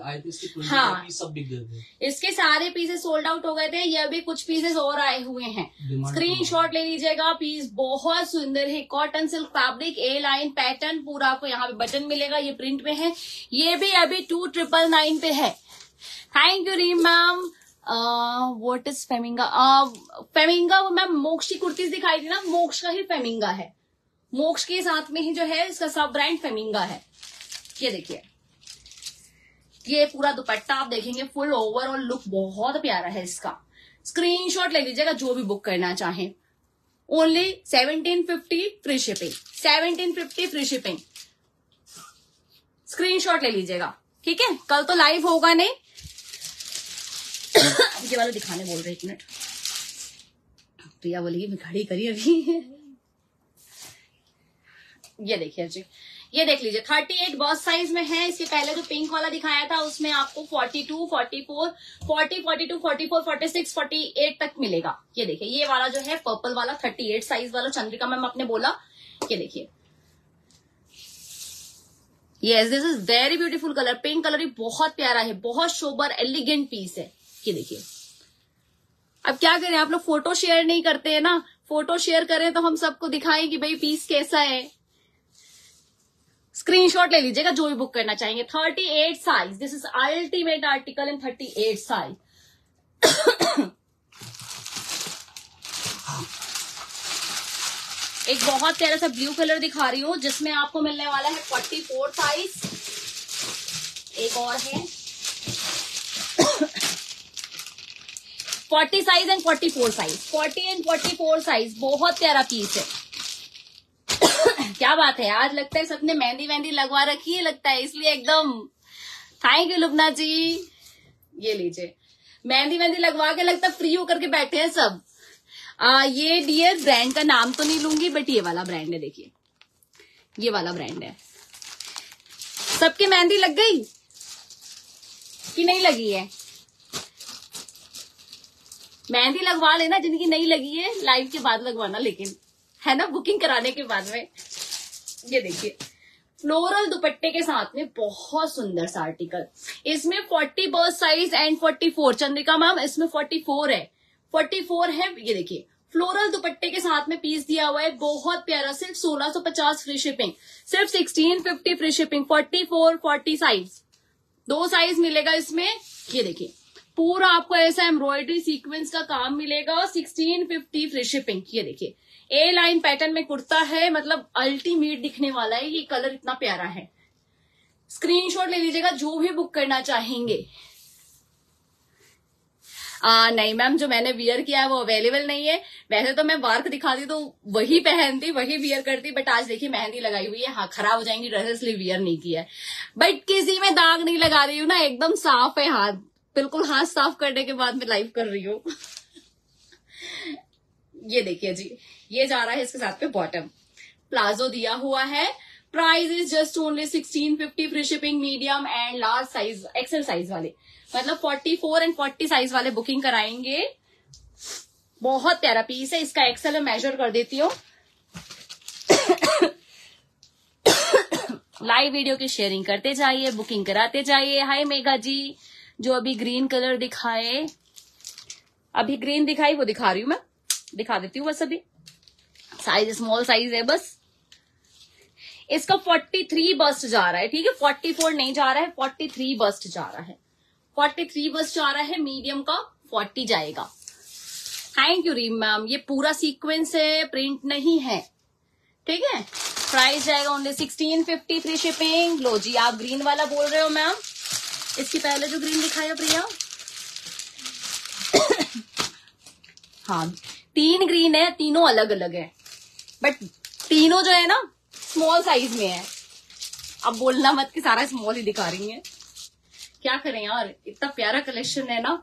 हाँ। सब बिक गए इसके सारे पीसेस सोल्ड आउट हो गए थे ये अभी कुछ पीसेस और आए हुए हैं। स्क्रीन शॉट ले लीजिएगा पीस बहुत सुंदर है। Cotton silk fabric A line pattern पूरा आपको यहाँ पे बटन मिलेगा ये प्रिंट में है। ये भी अभी टू ट्रिपल नाइन पे है। Thank you Reem ma'am what is flamingo flamingo वो मैम मोक्ष की कुर्तीज दिखाई थी ना मोक्ष का ही फेमिंगा है। मोक्ष के साथ में ही जो है इसका सब ब्रांड फेमिंगा है। ये देखिए। ये पूरा दुपट्टा आप देखेंगे फुल ओवरऑल लुक बहुत प्यारा है इसका। स्क्रीनशॉट ले लीजिएगा, जो भी बुक करना चाहे। Only seventeen fifty free shipping seventeen fifty free shipping screenshot ले लीजिएगा। ठीक है? कल तो लाइव होगा नहीं। ये वाला दिखाने बोल रहे एक मिनट। प्रिया बोलेगी मैं खड़ी करी अभी? ये देखिए, जी। ये देख लीजिए थर्टी एट बॉस साइज़ में है। इसके पहले जो पिंक वाला दिखाया था, उसमें आपको forty two forty four forty forty two forty four forty six forty eight तक मिलेगा। ये देखिए, ये वाला जो है पर्पल वाला थर्टी एट साइज़ वाला चंद्रिका मैम आपने बोला। ये देखिए। Yes this is very beautiful colour pink colour भी बहुत प्यारा है, बहुत शोबर एलिगेंट पीस है। ये देखिए। अब क्या करें, आप लोग फ़ोटो शेयर नहीं करते हैं ना? फ़ोटो शेयर करें तो हम सबको दिखाएँ कि भाई पीस कैसा है। स्क्रीनशॉट ले लीजिएगा, जो भी बुक करना चाहेंगे। Thirty eight size this is ultimate article in thirty eight size एक बहुत प्यारा सा ब्लू कलर दिखा रही हूँ, जिसमें आपको मिलने वाला है फोर्टी फोर साइज़ एक और है। Forty size and forty four size forty and forty four size बहुत प्यारा पीस है। क्या बात है? आज लगता है सबने मेहंदी वेहंदी लगवा रखी है लगता है इसलिए एकदम। Thank you Lubna ji. ये लीजिए। मेहंदी वेहंदी लगवा के लगता फ्री होकर के बैठे हैं सब। आ, ये डियर ब्रांड का नाम तो नहीं लूँगी बट ये वाला ब्रांड है देखिए। ये वाला ब्रांड है। सबके मेहंदी लग गई? कि नहीं लगी है? मेहंदी लगवा लेना जिनकी नहीं लगी है लाइव के बाद लगवाना लेकिन है ना बुकिंग कराने के बाद में? ये देखिए फ्लोरल दुपट्टे के साथ में बहुत सुंदर सा आर्टिकल इसमें 40 bust size and 44 Chandrika ma'am, इसमें 44 है। 44 है, ये देखिए फ्लोरल दुपट्टे के साथ में पीस दिया हुआ है, बहुत प्यारा, सिर्फ़ 1650 फ्री शिपिंग सिर्फ़ 1650 फ्री शिपिंग 44 40 साइज़ दो साइज़ मिलेगा इसमें, ये देखिए, पूरा आपको ऐसा एम्ब्रॉयडरी सीक्वेंस का काम मिलेगा 1650 फ्री शिपिंग ये देखिए। ए लाइन पैटर्न में कुर्ता है मतलब अल्टीमेट दिखने वाला है ये कलर इतना प्यारा है। स्क्रीनशॉट ले लीजिएगा जो भी बुक करना चाहेंगे। आ, नहीं मैम जो मैंने वियर किया है वो अवेलेबल नहीं है। वैसे तो मैं वर्क दिखाती तो वही पहनती वही वियर करती बट आज देखिए मेहंदी लगाई हुई है। हाँ खराब हो जाएँगी ड्रेस इसलिए वियर नहीं किया है। बट किसी में दाग नहीं लगा रही हूँ ना एकदम साफ़ है। हाथ बिल्कुल हाथ साफ़ करने के बाद मैं लाइव कर रही हूँ। ये देखिए जी। ये जा रहा है इसके साथ पे बॉटम प्लाजो दिया हुआ है. Price is just only sixteen fifty free shipping medium and large size XL size वाले. मतलब forty four and forty size वाले बुकिंग कराएँगे. बहुत प्यारा पीस है. इसका एक्सेल मेजर कर देती हूँ. लाइव वीडियो की शेयरिंग करते जाइए बुकिंग कराते जाइए. हाय मेघा जी. जो अभी ग्रीन कलर दिखाए. अभी ग्रीन दिखाई, वो दिखा रही हूँ मैं. दिखा देती हूँ बस अभी. साइज़ स्मॉल साइज़ है, बस। इसका 43 बस्ट जा रहा है, ठीक है? 44 नहीं जा रहा है 43 बस्ट जा रहा है। 43 बस्ट जा रहा है मीडियम का 40 जाएगा। थैंक यू रीम मैम ये पूरा सीक्वेंस है प्रिंट नहीं है। ठीक है? प्राइस जाएगा only sixteen fifty free shipping लो जी, आप ग्रीन वाला बोल रहे हो मैम इसकी पहले जो ग्रीन दिखाया, प्रिया? हाँ तीन ग्रीन है, तीनों अलग अलग है। बट तीनों जो है ना स्मॉल साइज़ में है। अब बोलना मत कि सारा स्मॉल ही दिखा रही है। क्या करें यार? इतना प्यारा कलेक्शन है ना।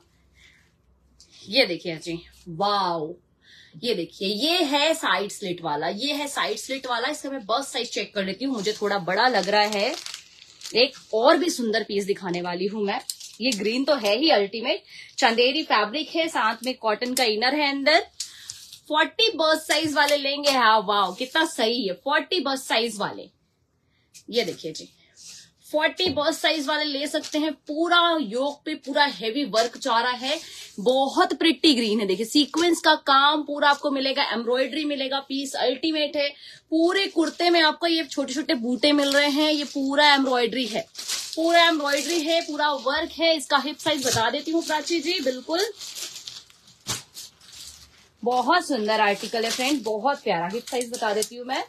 ये देखिए जी। वाओ ये देखिए, ये है साइड स्लिट वाला। ये है साइड स्लिट वाला। इसका मैं बस साइज़ चेक कर लेती हूँ। मुझे थोड़ा बड़ा लग रहा है। एक और भी सुंदर पीस दिखाने वाली हूँ मैं। ये ग्रीन तो है ही अल्टीमेट चंदेरी फैब्रिक है, साथ में कॉटन का इनर है अंदर। फोर्टी बर्स साइज़ वाले लेंगे? हाँ वाओ, कितना सही है, फोर्टी बर्स साइज़ वाले। ये देखिए जी, फोर्टी बर्स साइज़ वाले ले सकते हैं। पूरा योग पे पूरा हेवी वर्क चारा है। बहुत प्रिटी ग्रीन है। देखिए सीक्वेंस का काम पूरा आपको मिलेगा एम्ब्रॉयडरी मिलेगा पीस अल्टीमेट है। पूरे कुर्ते में आपको ये छोटे छोटे बूटे मिल रहे हैं। ये पूरा एम्ब्रॉयडरी है। पूरा एम्ब्रॉयडरी है, पूरा वर्क है। इसका हिप साइज़ बता देती हूँ प्राची जी, बिल्कुल। बहुत सुंदर आर्टिकल है फ्रेंड बहुत प्यारा। हिप साइज़ बता देती हूँ मैं।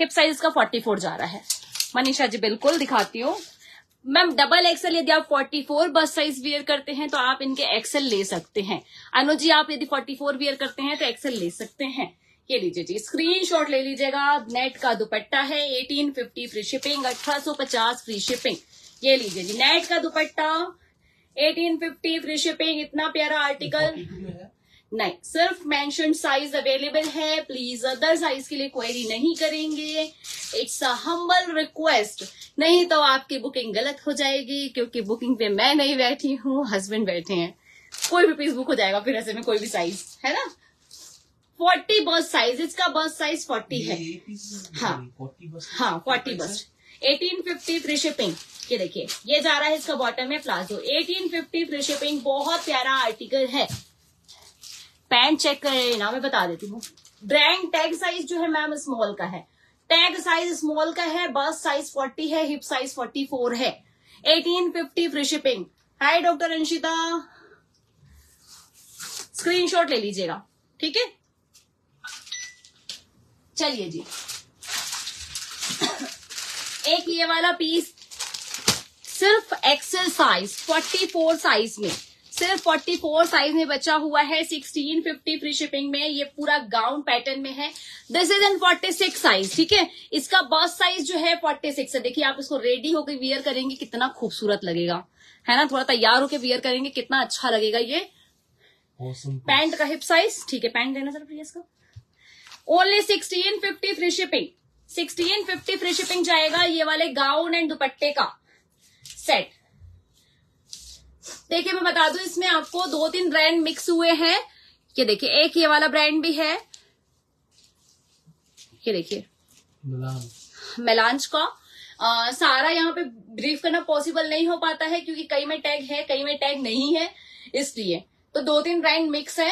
हिप साइज़ का 44 जा रहा है। मनीषा जी, बिल्कुल दिखाती हूँ। मैम डबल एक्सएल यदि आप 44 बस साइज़ वियर करते हैं तो आप इनके एक्सएल ले सकते हैं। अनुज आप यदि 44 वियर करते हैं तो एक्सएल ले सकते हैं। ये लीजिए जी स्क्रीनशॉट ले लीजिएगा। नेट का दुपट्टा है 1850 फ्री शिपिंग 1850 फ्री शिपिंग ये लीजिए जी नेट का दुपट्टा 1850 फ्री शिपिंग इतना प्यारा आर्टिकल नहीं सिर्फ़ मेंशन साइज़ अवेलेबल है। प्लीज़ अदर साइज़ के लिए क्वेरी नहीं करेंगे। इट्स अ हम्बल रिक्वेस्ट नहीं तो आपकी बुकिंग गलत हो जाएगी क्योंकि बुकिंग पे मैं नहीं बैठी हूँ हस्बैंड बैठे हैं। कोई भी पीस बुक हो जाएगा फिर ऐसे में कोई भी साइज़ है ना? फोर्टी बस साइज़ इसका बस साइज़ फोर्टी है। पीस हाँ। फोर्टी बस हाँ bust eighteen fifty free shipping ये देखिए, ये जा रहा है इसका बॉटम में palazzo eighteen fifty free shipping बहुत प्यारा आर्टिकल है। पैंट चेक कर लेना मैं बता देती हूँ। ब्रांड टैग साइज़ जो है मैम स्मॉल का है। टैग साइज़ स्मॉल का है बस साइज़ 40 है हिप साइज़ 44 है। 1850 free shipping hi doctor Anshita screenshot ले लीजिएगा, ठीक है? चलिए जी। एक ये वाला पीस सिर्फ़ एक्सेल साइज़ 44 साइज़ में। सिर्फ़ 44 साइज़ में बचा हुआ है 1650 फ्री शिपिंग में। ये पूरा गाउन पैटर्न में है। दिस इज़ इन 46 साइज़ ठीक है? इसका बस साइज़ जो है 46 है। देखिए आप इसको रेडी होकर वियर करेंगे कितना खूबसूरत लगेगा। है ना? थोड़ा तैयार होकर वियर करेंगे कितना अच्छा लगेगा ये। Awesome पैंट का हिप साइज़ ठीक है? पैंट देना सर प्रिया इसका। Only sixteen fifty free shipping sixteen fifty free shipping जाएगा ये वाले गाउन एंड दुपट्टे का। सेट देखिए मैं बता दूँ इसमें आपको दो तीन ब्रांड मिक्स हुए हैं। ये देखिए एक ये वाला ब्रांड भी है। ये देखिए। मेलांच का। आ, सारा यहाँ पे ब्रीफ करना पॉसिबल नहीं हो पाता है क्योंकि कई में टैग है कई में टैग नहीं है इसलिए। तो दो तीन ब्रांड मिक्स है।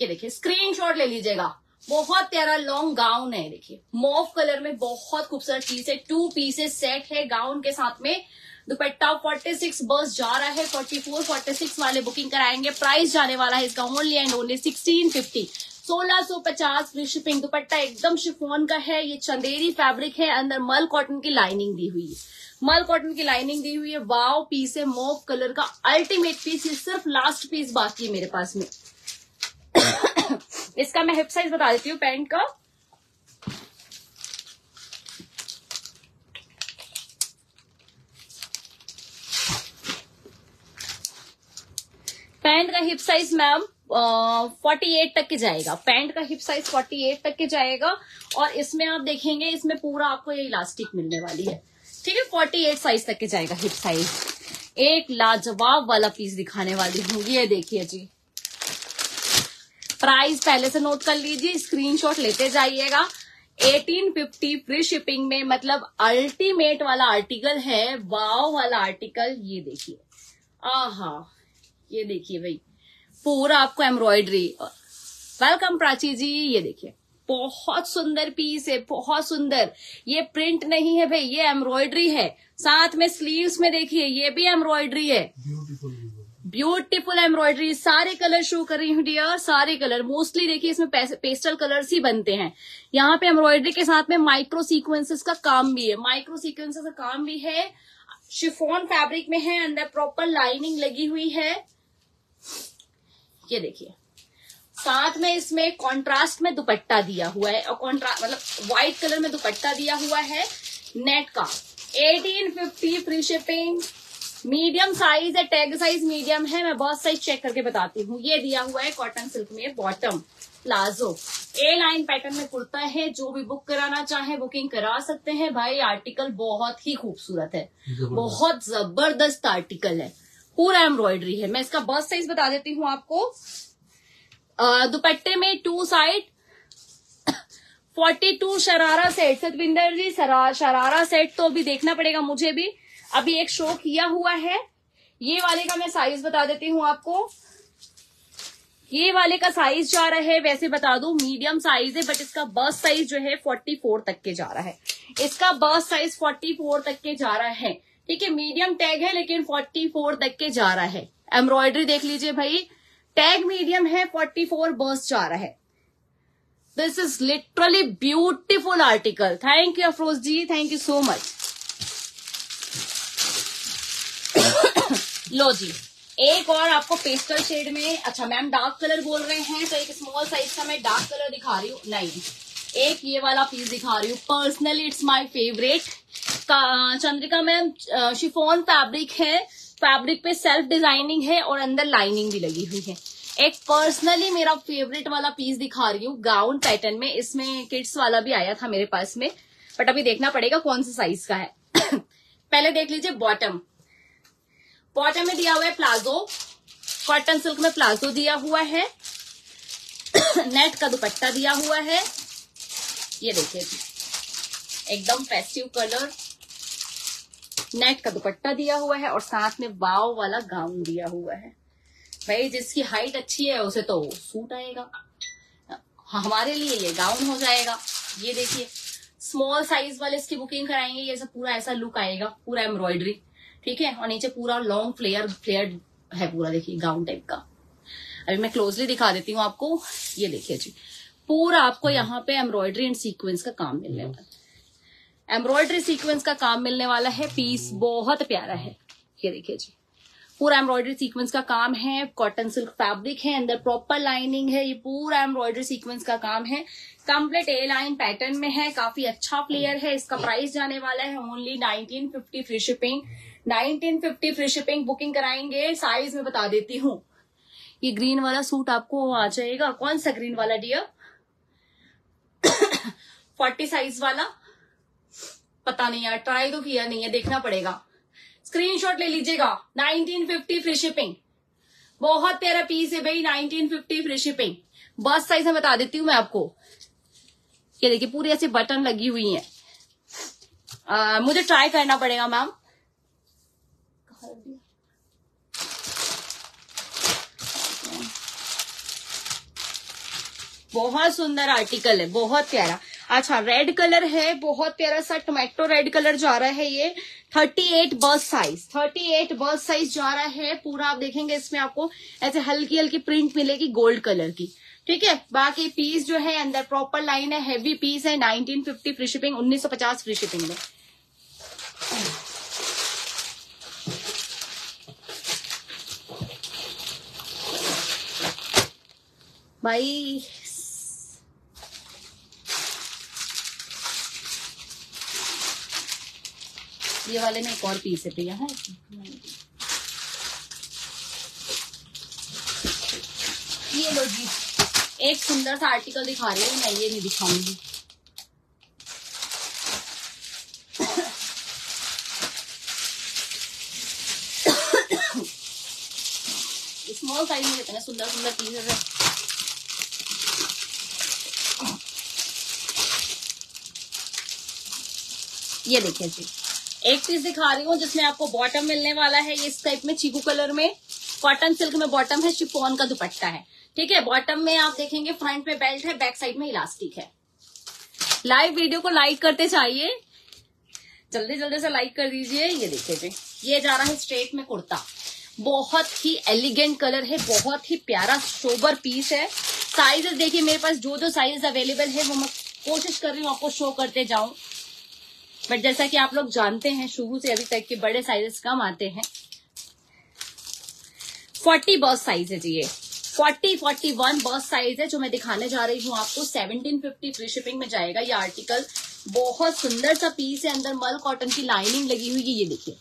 ये देखिए स्क्रीनशॉट ले लीजिएगा। बहुत प्यारा लॉन्ग गाउन है देखिए। मॉफ कलर में बहुत खूबसूरत पीस है। टू पीसेस सेट है गाउन के साथ में। दुपट्टा 46 बस जा रहा है 44 46 वाले बुकिंग कराएँगे। प्राइस जाने वाला है इसका only and only 1650 1650 free shipping dupatta एकदम शिफोन का है। ये चंदेरी फैब्रिक है, अंदर मल कॉटन की लाइनिंग दी हुई है। मल कॉटन की लाइनिंग दी हुई है। वाव पीस है मोव कलर का अल्टीमेट पीस ये सिर्फ़ लास्ट पीस बाकी है मेरे पास में। इसका मैं हिप साइज़ बता देती हूँ पैंट का। पैंट का hip size ma'am forty eight तक के जाएगा। पैंट का हिप साइज़ फोर्टी एट तक के जाएगा और इसमें आप देखेंगे, इसमें पूरा आपको ये इलास्टिक मिलने वाली है। ठीक है फोर्टी एट साइज़ तक के जाएगा हिप साइज़। एक लाजवाब वाला पीस दिखाने वाली हूँ। ये देखिए जी। प्राइस पहले से नोट कर लीजिए स्क्रीनशॉट लेते जाइएगा। 1850 फ्री शिपिंग में मतलब अल्टीमेट वाला आर्टिकल है वाव वाला आर्टिकल ये देखिए। आहा। ये देखिए भाई पूरा आपको एम्ब्रॉयडरी वेलकम प्राची जी ये देखिए बहुत सुंदर पीस है बहुत सुंदर। ये प्रिंट नहीं है भाई ये एम्ब्रॉयडरी है। साथ में स्लीव्स में देखिए ये भी एम्ब्रॉयडरी है। ब्यूटीफुल ब्यूटीफुल एम्ब्रॉयडरी सारे कलर शो कर रही हूँ डियर सारे कलर मोस्टली देखिए इसमें पेस्टल कलर्स ही बनते हैं। यहाँ पे एम्ब्रॉयडरी के साथ में माइक्रो सीक्वेंसेस का काम भी है। माइक्रो सीक्वेंसेस का काम भी है। शिफोन फैब्रिक में है अंदर प्रॉपर लाइनिंग लगी हुई है। ये देखिए। साथ में इसमें कॉन्ट्रास्ट में दुपट्टा दिया हुआ है और कॉन्ट्रास्ट मतलब व्हाइट कलर में दुपट्टा दिया हुआ है नेट का। 1850 फ्री शिपिंग मीडियम साइज़ है टैग साइज़ मीडियम है। मैं बहुत साइज़ चेक करके बताती हूँ। ये दिया हुआ है कॉटन सिल्क में bottom palazzo A line pattern में कुर्ता है। जो भी बुक कराना चाहे बुकिंग करा सकते हैं। भाई आर्टिकल बहुत ही खूबसूरत है। बहुत ज़बरदस्त आर्टिकल है। पूरा एम्ब्रॉयडरी है। मैं इसका बस साइज़ बता देती हूँ आपको। दुपट्टे में two side forty two sharara set Satwinder ji, शरा- शरारा सेट तो अभी देखना पड़ेगा मुझे भी। अभी एक शो किया हुआ है। ये वाले का मैं साइज़ बता देती हूँ आपको। ये वाले का साइज़ जा रहा है, वैसे बता दू मीडियम साइज़ है बट इसका बस साइज़ जो है 44 तक के जा रहा है। इसका बस साइज़ 44 तक के जा रहा है। ठीक है मीडियम टैग है, लेकिन 44 तक के जा रहा है। एम्ब्रॉयडरी देख लीजिए भाई। टैग मीडियम है 44 बस जा रहा है। This is literally beautiful article thank you Afroz ji thank you so much लो जी। एक और आपको पेस्टल शेड में अच्छा मैम डार्क कलर बोल रहे हैं तो एक स्मॉल साइज़ का मैं डार्क कलर दिखा रही हूँ। नहीं। एक ये वाला पीस दिखा रही हूँ। Personally it's my favourite Chandrika ma'am chiffon fabric है। फैब्रिक पे सेल्फ डिज़ाइनिंग है और अंदर लाइनिंग भी लगी हुई है। एक पर्सनली मेरा फेवरेट वाला पीस दिखा रही हूँ। गाउन पैटर्न में। इसमें किड्स वाला भी आया था मेरे पास में। बट अभी देखना पड़ेगा कौन सा साइज़ का है। पहले देख लीजिए बॉटम बॉटम में दिया हुआ है प्लाजो कॉटन सिल्क में प्लाजो दिया हुआ है। नेट का दुपट्टा दिया हुआ है। ये देखिए एकदम फेस्टिव कलर नेट का दुपट्टा दिया हुआ है और साथ में वाव वाला गाउन दिया हुआ है। भाई जिसकी हाइट अच्छी है उसे तो सूट आएगा। हाँ, हमारे लिए ये गाउन हो जाएगा। ये देखिए स्मॉल साइज़ वाले इसकी बुकिंग कराएँगे ये सब पूरा ऐसा लुक आएगा पूरा एम्ब्रॉयडरी ठीक है? और नीचे पूरा लॉन्ग फ्लेयर फ्लेयर है पूरा देखिए गाउन टाइप का। अभी मैं क्लोजली दिखा देती हूँ आपको। ये देखिए जी। पूरा आपको यहाँ पे एम्ब्रॉयडरी एंड सीक्वेंस का काम मिलने वाला है। एम्ब्रॉयडरी सीक्वेंस का काम मिलने वाला है पीस बहुत प्यारा है। ये देखिए जी। पूरा एम्ब्रॉयडरी सीक्वेंस का काम है कॉटन सिल्क फैब्रिक है अंदर प्रॉपर लाइनिंग है ये पूरा एम्ब्रॉयडरी सीक्वेंस का काम है। कंप्लीट ए लाइन पैटर्न में है काफ़ी अच्छा प्लेयर है इसका प्राइस जाने वाला है only 1950 free shipping 1950 free shipping booking कराएँगे साइज़ में बता देती हूँ। ये ग्रीन वाला सूट आपको आ जाएगा। कौन सा ग्रीन वाला डियर 40 साइज़ वाला। पता नहीं यार ट्राई तो किया नहीं है देखना पड़ेगा। स्क्रीनशॉट ले लीजिएगा। 1950 फ्री शिपिंग बहुत प्यारा पीस है भाई 1950 फ्री शिपिंग बस साइज़ में बता देती हूँ मैं आपको। ये देखिए पूरी ऐसे बटन लगी हुई है। आ, मुझे ट्राई करना पड़ेगा मैम बहुत सुंदर आर्टिकल है, बहुत प्यारा। अच्छा रेड कलर है, बहुत प्यारा सा टोमेटो रेड कलर जा रहा है ये। 38 बस साइज़ 38 बस साइज़ जा रहा है, पूरा आप देखेंगे इसमें आपको ऐसे हल्की हल्की प्रिंट मिलेगी गोल्ड कलर की। ठीक है? बाकी पीस जो है, अंदर प्रॉपर लाइन है हैवी पीस है 1950 फ्री शिपिंग 1950 फ्री शिपिंग में। भाई ये वाले में एक और पीस है प्रिया है। ये लो जी। एक सुंदर सा आर्टिकल दिखा रही हूँ, मैं ये नहीं दिखाऊँगी। स्मॉल साइज़ में इतने सुंदर सुंदर पीसेस है। ये देखिए जी। एक पीस दिखा रही हूँ जिसमें आपको बॉटम मिलने वाला है, ये इस टाइप में चीकू कलर में। कॉटन सिल्क में बॉटम है शिफॉन का दुपट्टा है। ठीक है बॉटम में आप देखेंगे फ्रंट में बेल्ट है बैक साइड में इलास्टिक है। लाइव वीडियो को लाइक करते चाहिए जल्दी जल्दी से लाइक कर दीजिए, ये देखिए जी। ये जा रहा है स्ट्रेट में कुर्ता। बहुत ही एलिगेंट कलर है, बहुत ही प्यारा सोबर पीस है। साइजेस देखिए, मेरे पास जो जो साइज़ अवेलेबल है, वो मैं कोशिश कर रही हूँ आपको शो करते जाऊँ। बट जैसा कि आप लोग जानते हैं, शुरू से अभी तक के बड़े साइजेस कम आते हैं। फोर्टी बर्स साइज़ है जी ये। फोर्टी फोर्टी वन बर्स साइज़ है जो मैं दिखाने जा रही हूँ आपको। सेवनटीन फिफ्टी फ्री शिपिंग में जाएगा ये आर्टिकल बहुत सुंदर सा पीस है, अंदर मल कॉटन की लाइनिंग लगी हुई है, ये देखिए।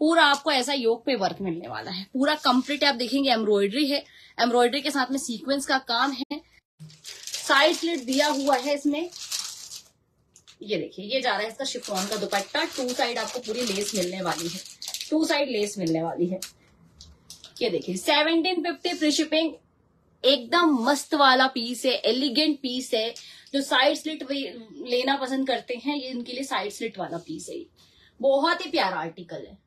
पूरा आपको ऐसा योग पे वर्क मिलने वाला है। पूरा कंप्लीट आप देखेंगे एम्ब्रॉयडरी है। एम्ब्रॉयडरी के साथ में सीक्वेंस का काम है। साइड स्लिट दिया हुआ है इसमें। ये देखिए, ये जा रहा है इसका शिफॉन का दुपट्टा। टू साइड आपको पूरी लेस मिलने वाली है। टू साइड लेस मिलने वाली है। ये देखिए सेवनटीन फिफ्टी फ्री शिपिंग एकदम मस्त वाला पीस है एलिगेंट पीस है, जो साइड स्लिट लेना पसंद करते हैं, ये इनके लिए साइड स्लिट वाला पीस है बहुत ही प्यारा आर्टिकल है।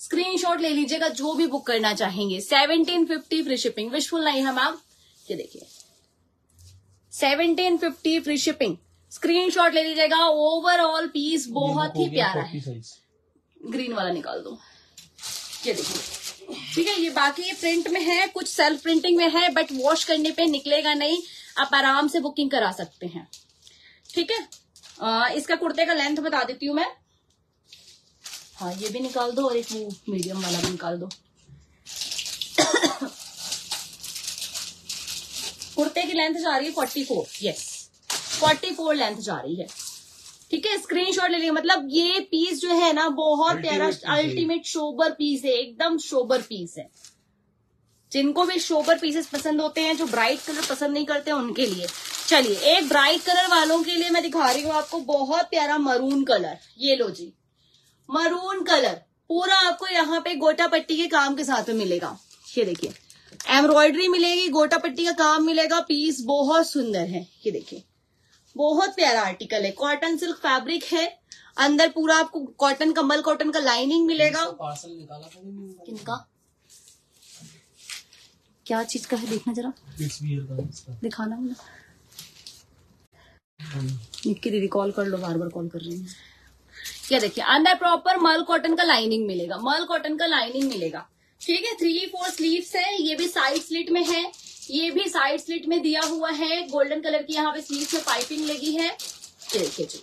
स्क्रीनशॉट ले लीजिएगा, जो भी बुक करना चाहेंगे। Seventeen fifty free shipping wishful नहीं है मैम ये देखिए। Seventeen fifty free shipping screenshot ले लीजिएगा। ओवरऑल पीस बहुत ही प्यारा है। ग्रीन वाला निकाल दो। ये देखिए। ठीक है ये बाकी प्रिंट में है कुछ सेल्फ प्रिंटिंग में है बट वॉश करने पे निकलेगा नहीं। आप आराम से बुकिंग करा सकते हैं। ठीक है? आ, इसका कुर्ते का लेंथ बता देती हूँ मैं। हाँ ये भी निकाल दो और एक वो मीडियम वाला भी निकाल दो। कुर्ते की लेंथ जा रही है forty four yes forty four length जा रही है। ठीक है स्क्रीनशॉट ले लिया मतलब ये पीस जो है ना बहुत प्यारा अल्टीमेट शोबर पीस है एकदम शोबर पीस है। जिनको भी शोबर पीसेस पसंद होते हैं जो ब्राइट कलर पसंद नहीं करते उनके लिए। चलिए एक ब्राइट कलर वालों के लिए मैं दिखा रही हूँ आपको बहुत प्यारा मरून कलर ये लो जी। मरून कलर पूरा आपको यहाँ पे गोटा पट्टी के काम के साथ में मिलेगा। ये देखिए। एम्ब्रॉयडरी मिलेगी गोटा पट्टी का काम मिलेगा पीस बहुत सुंदर है। ये देखिए। बहुत प्यारा आर्टिकल है। कॉटन सिल्क फैब्रिक है। अंदर पूरा आपको कॉटन कमल कॉटन का लाइनिंग मिलेगा। पार्सल निकाला था किनका? क्या चीज़ का है? देखना जरा। दिखाना मुझे। हम्म, निक्की दीदी कॉल कर लो बार बार कॉल कर रही है। क्या देखिए अंदर प्रॉपर मल कॉटन का लाइनिंग मिलेगा। मल कॉटन का लाइनिंग मिलेगा। ठीक है? थ्री फोर स्लीव्स है। ये भी साइड स्लिट में है। ये भी साइड स्लिट में दिया हुआ है। गोल्डन कलर की यहाँ पे स्लीव में पाइपिंग लगी है। देखिए जी।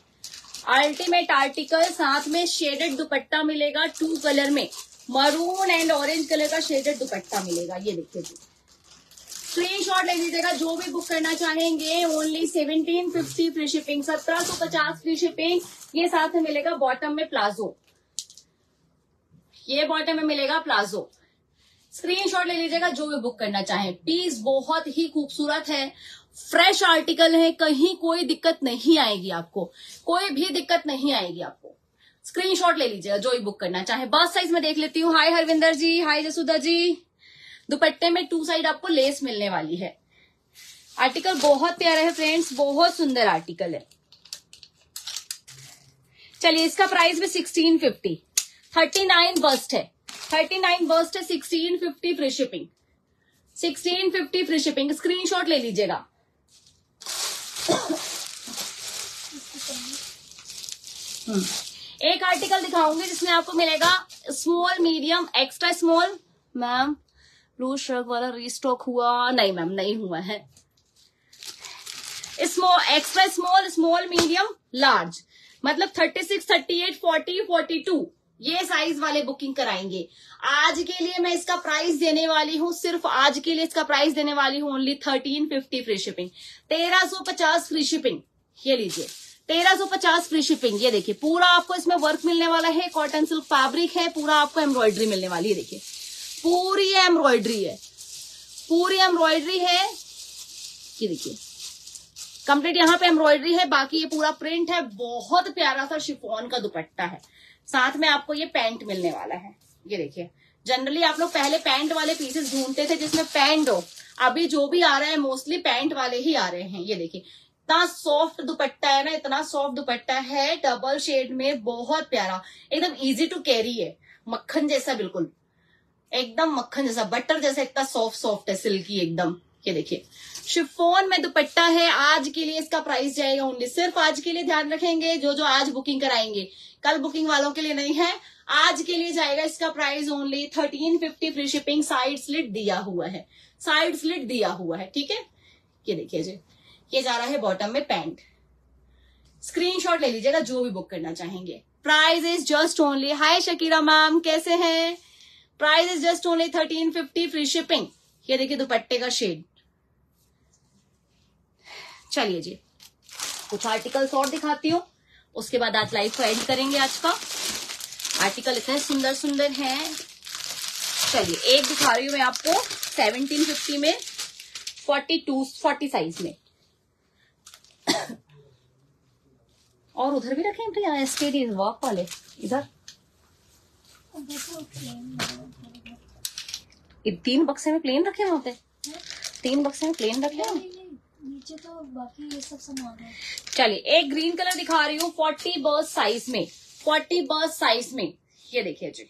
अल्टीमेट आर्टिकल साथ में शेडेड दुपट्टा मिलेगा टू कलर में। मरून एंड ऑरेंज कलर का शेडेड दुपट्टा मिलेगा, ये देखिए जी। स्क्रीन स्क्रीनशॉट ले लीजिएगा, जो भी बुक करना चाहेंगे only seventeen fifty free shipping सत्रह सौ पचास फ्री शिपिंग ये साथ में मिलेगा बॉटम में प्लाजो ये बॉटम में मिलेगा प्लाजो स्क्रीनशॉट ले लीजिएगा जो भी बुक करना चाहें। पीस बहुत ही खूबसूरत है। फ्रेश आर्टिकल है, कहीं कोई दिक्कत नहीं आएगी आपको। कोई भी दिक्कत नहीं आएगी आपको। स्क्रीनशॉट ले लीजिएगा, जो भी बुक करना चाहे। बस साइज़ में देख लेती हूँ। हाय हरविंदर जी हाय जसुदा जी। दुपट्टे में टू साइड आपको लेस मिलने वाली है। आर्टिकल बहुत प्यारा है फ्रेंड्स बहुत सुंदर आर्टिकल है। चलिए, इसका प्राइस भी sixteen fifty thirty nine bust है। थर्टी नाइन बस्ट है sixteen fifty free shipping sixteen fifty free shipping screenshot ले लीजिएगा। हम्म, एक आर्टिकल दिखाऊँगी जिसमें आपको मिलेगा small medium extra small ma'am blue shirt वाला रीस्टॉक हुआ? नहीं मैम नहीं हुआ है। Small extra small small medium large मतलब thirty six thirty eight forty forty two ये साइज़ वाले बुकिंग कराएँगे। आज के लिए मैं इसका प्राइस देने वाली हूँ, सिर्फ़ आज के लिए इसका प्राइस देने वाली हूँ only thirteen fifty free shipping तेरह सौ पचास फ्री शिपिंग ये लीजिए। तेरह सौ पचास फ्री शिपिंग ये देखिए, पूरा आपको इसमें वर्क मिलने वाला है कॉटन सिल्क फैब्रिक है, पूरा आपको एम्ब्रॉयडरी मिलने वाली है, देखिए। पूरी एम्ब्रॉयडरी है। पूरी एम्ब्रॉयडरी है, ये देखिए। कंप्लीट यहाँ पे एम्ब्रॉयडरी है, बाकी ये पूरा प्रिंट है, बहुत प्यारा सा शिफॉन का दुपट्टा है। साथ में आपको ये पैंट मिलने वाला है। ये देखिए। जनरली आप लोग पहले पैंट वाले पीसेस ढूंढते थे जिसमें पैंट हो। अभी जो भी आ रहा है मोस्टली पैंट वाले ही आ रहे हैं। ये देखिए। इतना सॉफ्ट दुपट्टा है ना, इतना सॉफ्ट दुपट्टा है डबल शेड में बहुत प्यारा। एकदम इजी टू कैरी है। मक्खन जैसा बिल्कुल। एकदम मक्खन जैसा बटर जैसा इतना सॉफ्ट सॉफ्ट है सिल्की एकदम। ये देखिए। शिफोन में दुपट्टा है, आज के लिए इसका प्राइस जाएगा ओनली सिर्फ़ आज के लिए ध्यान रखेंगे जो जो आज बुकिंग कराएँगे। कल बुकिंग वालों के लिए नहीं है, आज के लिए जाएगा इसका price only thirteen fifty free shipping side slit दिया हुआ है। साइड स्लिट दिया हुआ है, ठीक है? ये देखिए जी। ये जा रहा है बॉटम में पैंट स्क्रीनशॉट ले लीजिएगा, जो भी बुक करना चाहेंगे। Price is just only hi Shakira ma'am कैसे हैं? Price is just only thirteen fifty free shipping ये देखिए दुपट्टे का शेड चलिए जी। कुछ आर्टिकल्स और दिखाती हूँ। उसके बाद आज लाइव को एंड करेंगे आज का। आर्टिकल इतने सुंदर सुंदर हैं। चलिए, एक दिखा रही हूँ मैं आपको सेवनटीन फिफ्टी में फोर्टी टू फोर्टी साइज़ में। और उधर भी रखें एस के वॉक वाले। इधर। तीन बक्से में प्लेन रखे होते तीन बक्से में प्लेन रखे हैं। नीचे तो बाकी ये सब सामान है। चलिए, एक ग्रीन कलर दिखा रही हूँ फोर्टी बर्स साइज़ में। फोर्टी बर्स साइज़ में। ये देखिए जी।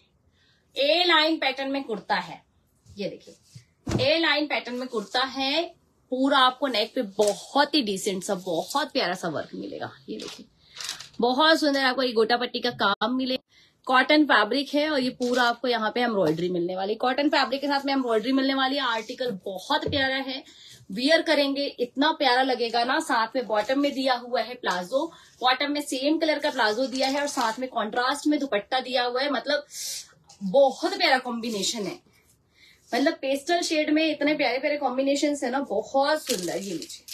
ए लाइन पैटर्न में कुर्ता है। ये देखिए। ए लाइन पैटर्न में कुर्ता है। पूरा आपको नेक पे बहुत ही डिसेंट सा, बहुत प्यारा सा वर्क मिलेगा। ये देखिए। बहुत सुंदर आपको ये गोटा पट्टी का काम मिले। कॉटन फैब्रिक है और ये पूरा आपको यहाँ पे एम्ब्रॉयडरी मिलने वाली। कॉटन फैब्रिक के साथ में एम्ब्रॉयडरी मिलने वाली। है आर्टिकल बहुत प्यारा है। वियर करेंगे, इतना प्यारा लगेगा ना, साथ में बॉटम में दिया हुआ है प्लाजो। बॉटम में सेम कलर का प्लाजो दिया है और साथ में कॉन्ट्रास्ट में दुपट्टा दिया हुआ है। मतलब बहुत प्यारा कॉम्बिनेशन है। मतलब पेस्टल शेड में इतने प्यारे प्यारे कॉम्बिनेशन है ना, बहुत सुंदर ये लीजिए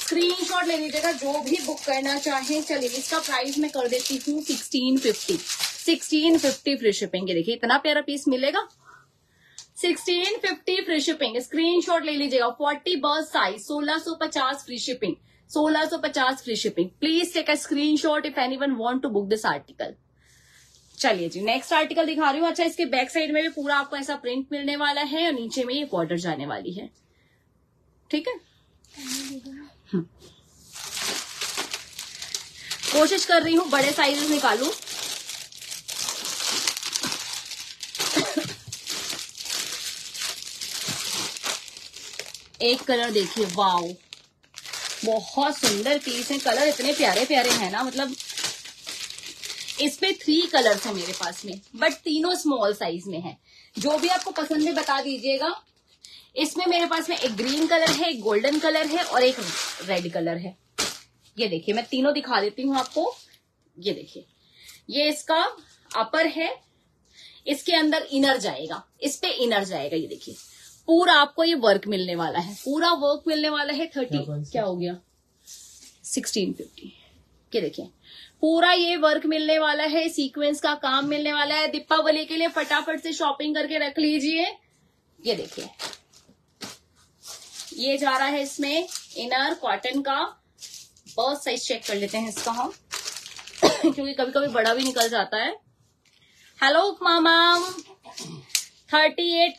स्क्रीनशॉट ले लीजिएगा, जो भी बुक करना चाहे, चलिए इसका प्राइस मैं कर देती हूँ sixteen fifty sixteen fifty free shipping देखिए, इतना प्यारा पीस मिलेगा। Sixteen fifty free shipping screenshot ले लीजिएगा. फोर्टी बर्स साइज़ सोलह सौ पचास फ्री शिपिंग सोलह सौ पचास free shipping please take a screenshot if anyone want to book this article चलिए जी नेक्स्ट आर्टिकल दिखा रही हूँ। अच्छा इसके बैक साइड में भी पूरा आपको ऐसा प्रिंट मिलने वाला है और नीचे में ये बॉर्डर जाने वाली है। ठीक है? हम्म। कोशिश कर रही हूँ बड़े साइजेस निकालू। एक कलर देखिए, वाओ। बहुत सुंदर पीस है। कलर इतने प्यारे प्यारे हैं ना मतलब इस पे थ्री कलर्स है मेरे पास में बट तीनों स्मॉल साइज़ में है। जो भी आपको पसंद है बता दीजिएगा। इसमें मेरे पास में एक ग्रीन कलर है, एक गोल्डन कलर है और एक रेड कलर है। ये देखिए, मैं तीनों दिखा देती हूँ आपको। ये देखिए, ये इसका अपर है। इसके अंदर इनर जाएगा। इस पे इनर जाएगा, ये देखिए। पूरा आपको ये वर्क मिलने वाला है। पूरा वर्क मिलने वाला है थर्टी क्या हो गया? सिक्सटीन फिफ्टी ये देखिए। पूरा ये वर्क मिलने वाला है सीक्वेंस का काम मिलने वाला है। दीपावली के लिए फटाफट से शॉपिंग करके रख लीजिए। ये देखिए। ये जा रहा है इसमें इनर कॉटन का। बहुत साइज़ चेक कर लेते हैं इसका हम। क्योंकि कभी कभी बड़ा भी निकल जाता है। हेलो मामा थर्टी एट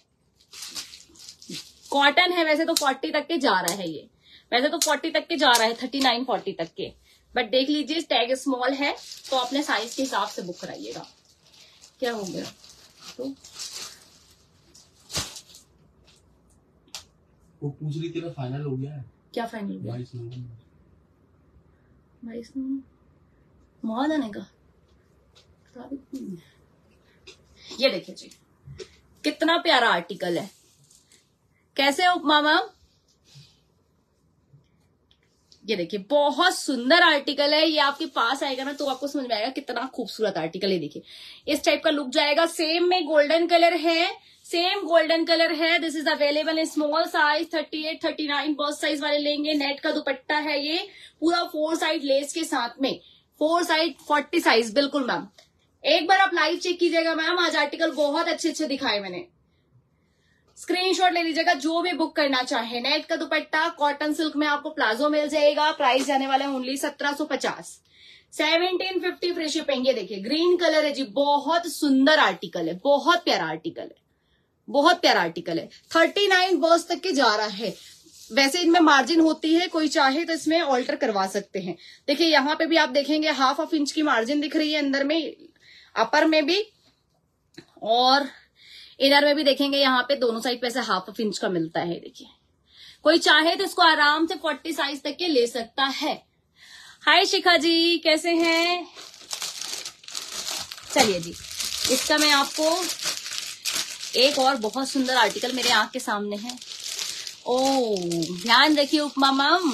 कॉटन है वैसे तो फोर्टी तक के जा रहा है ये। वैसे तो फोर्टी तक के जा रहा है थर्टी नाइन फोर्टी तक के। बट देख लीजिए टैग स्मॉल है तो अपने साइज़ के हिसाब से बुक कराइएगा। क्या हो गया? तो वो पूछ रही थी फाइनल हो गया है। क्या फाइनल हुआ बाईस नवंबर बाईस मॉल आने का? है। ये देखिए जी कितना प्यारा आर्टिकल है। कैसे हो मामा? ये देखिए, बहुत सुंदर आर्टिकल है, ये आपके पास आएगा ना तो आपको समझ में आएगा कितना खूबसूरत आर्टिकल है, देखिए। इस टाइप का लुक जाएगा सेम में गोल्डन कलर है सेम गोल्डन कलर है this is available in small size 38 39 बर्थ साइज़ वाले लेंगे नेट का दुपट्टा है ये, पूरा फोर साइड लेस के साथ में फोर साइड 40 साइज़ बिल्कुल मैम एक बार आप लाइव चेक कीजिएगा मैम आज आर्टिकल बहुत अच्छे अच्छे दिखाए मैंने। स्क्रीनशॉट ले लीजिएगा, जो भी बुक करना चाहे। नेट का दुपट्टा कॉटन सिल्क में आपको प्लाजो मिल जाएगा। प्राइस जाने वाला है ओनली सत्रह सौ पचास। सेवनटीन फिफ्टी फ्री शिपिंग ये देखिए ग्रीन कलर है जी, बहुत सुंदर आर्टिकल है, बहुत प्यारा आर्टिकल है, बहुत प्यारा आर्टिकल है। थर्टी नाइन बर्स तक के जा रहा है। वैसे इनमें मार्जिन होती है, कोई चाहे तो इसमें ऑल्टर करवा सकते हैं। देखिए, यहाँ पे भी आप देखेंगे हाफ़ ऑफ़ इंच की मार्जिन दिख रही है अंदर में अपर में भी, और इधर में भी देखेंगे, यहाँ पे दोनों साइड पे ऐसे हाफ़ ऑफ़ इंच का मिलता है, देखिए। कोई चाहे तो इसको आराम से फोर्टी साइज़ तक के ले सकता है। हाय शिखा जी, कैसे हैं? चलिए जी, इसका मैं आपको एक और बहुत सुंदर आर्टिकल मेरे आँख के सामने है। ओ ध्यान रखिए उपमा मम।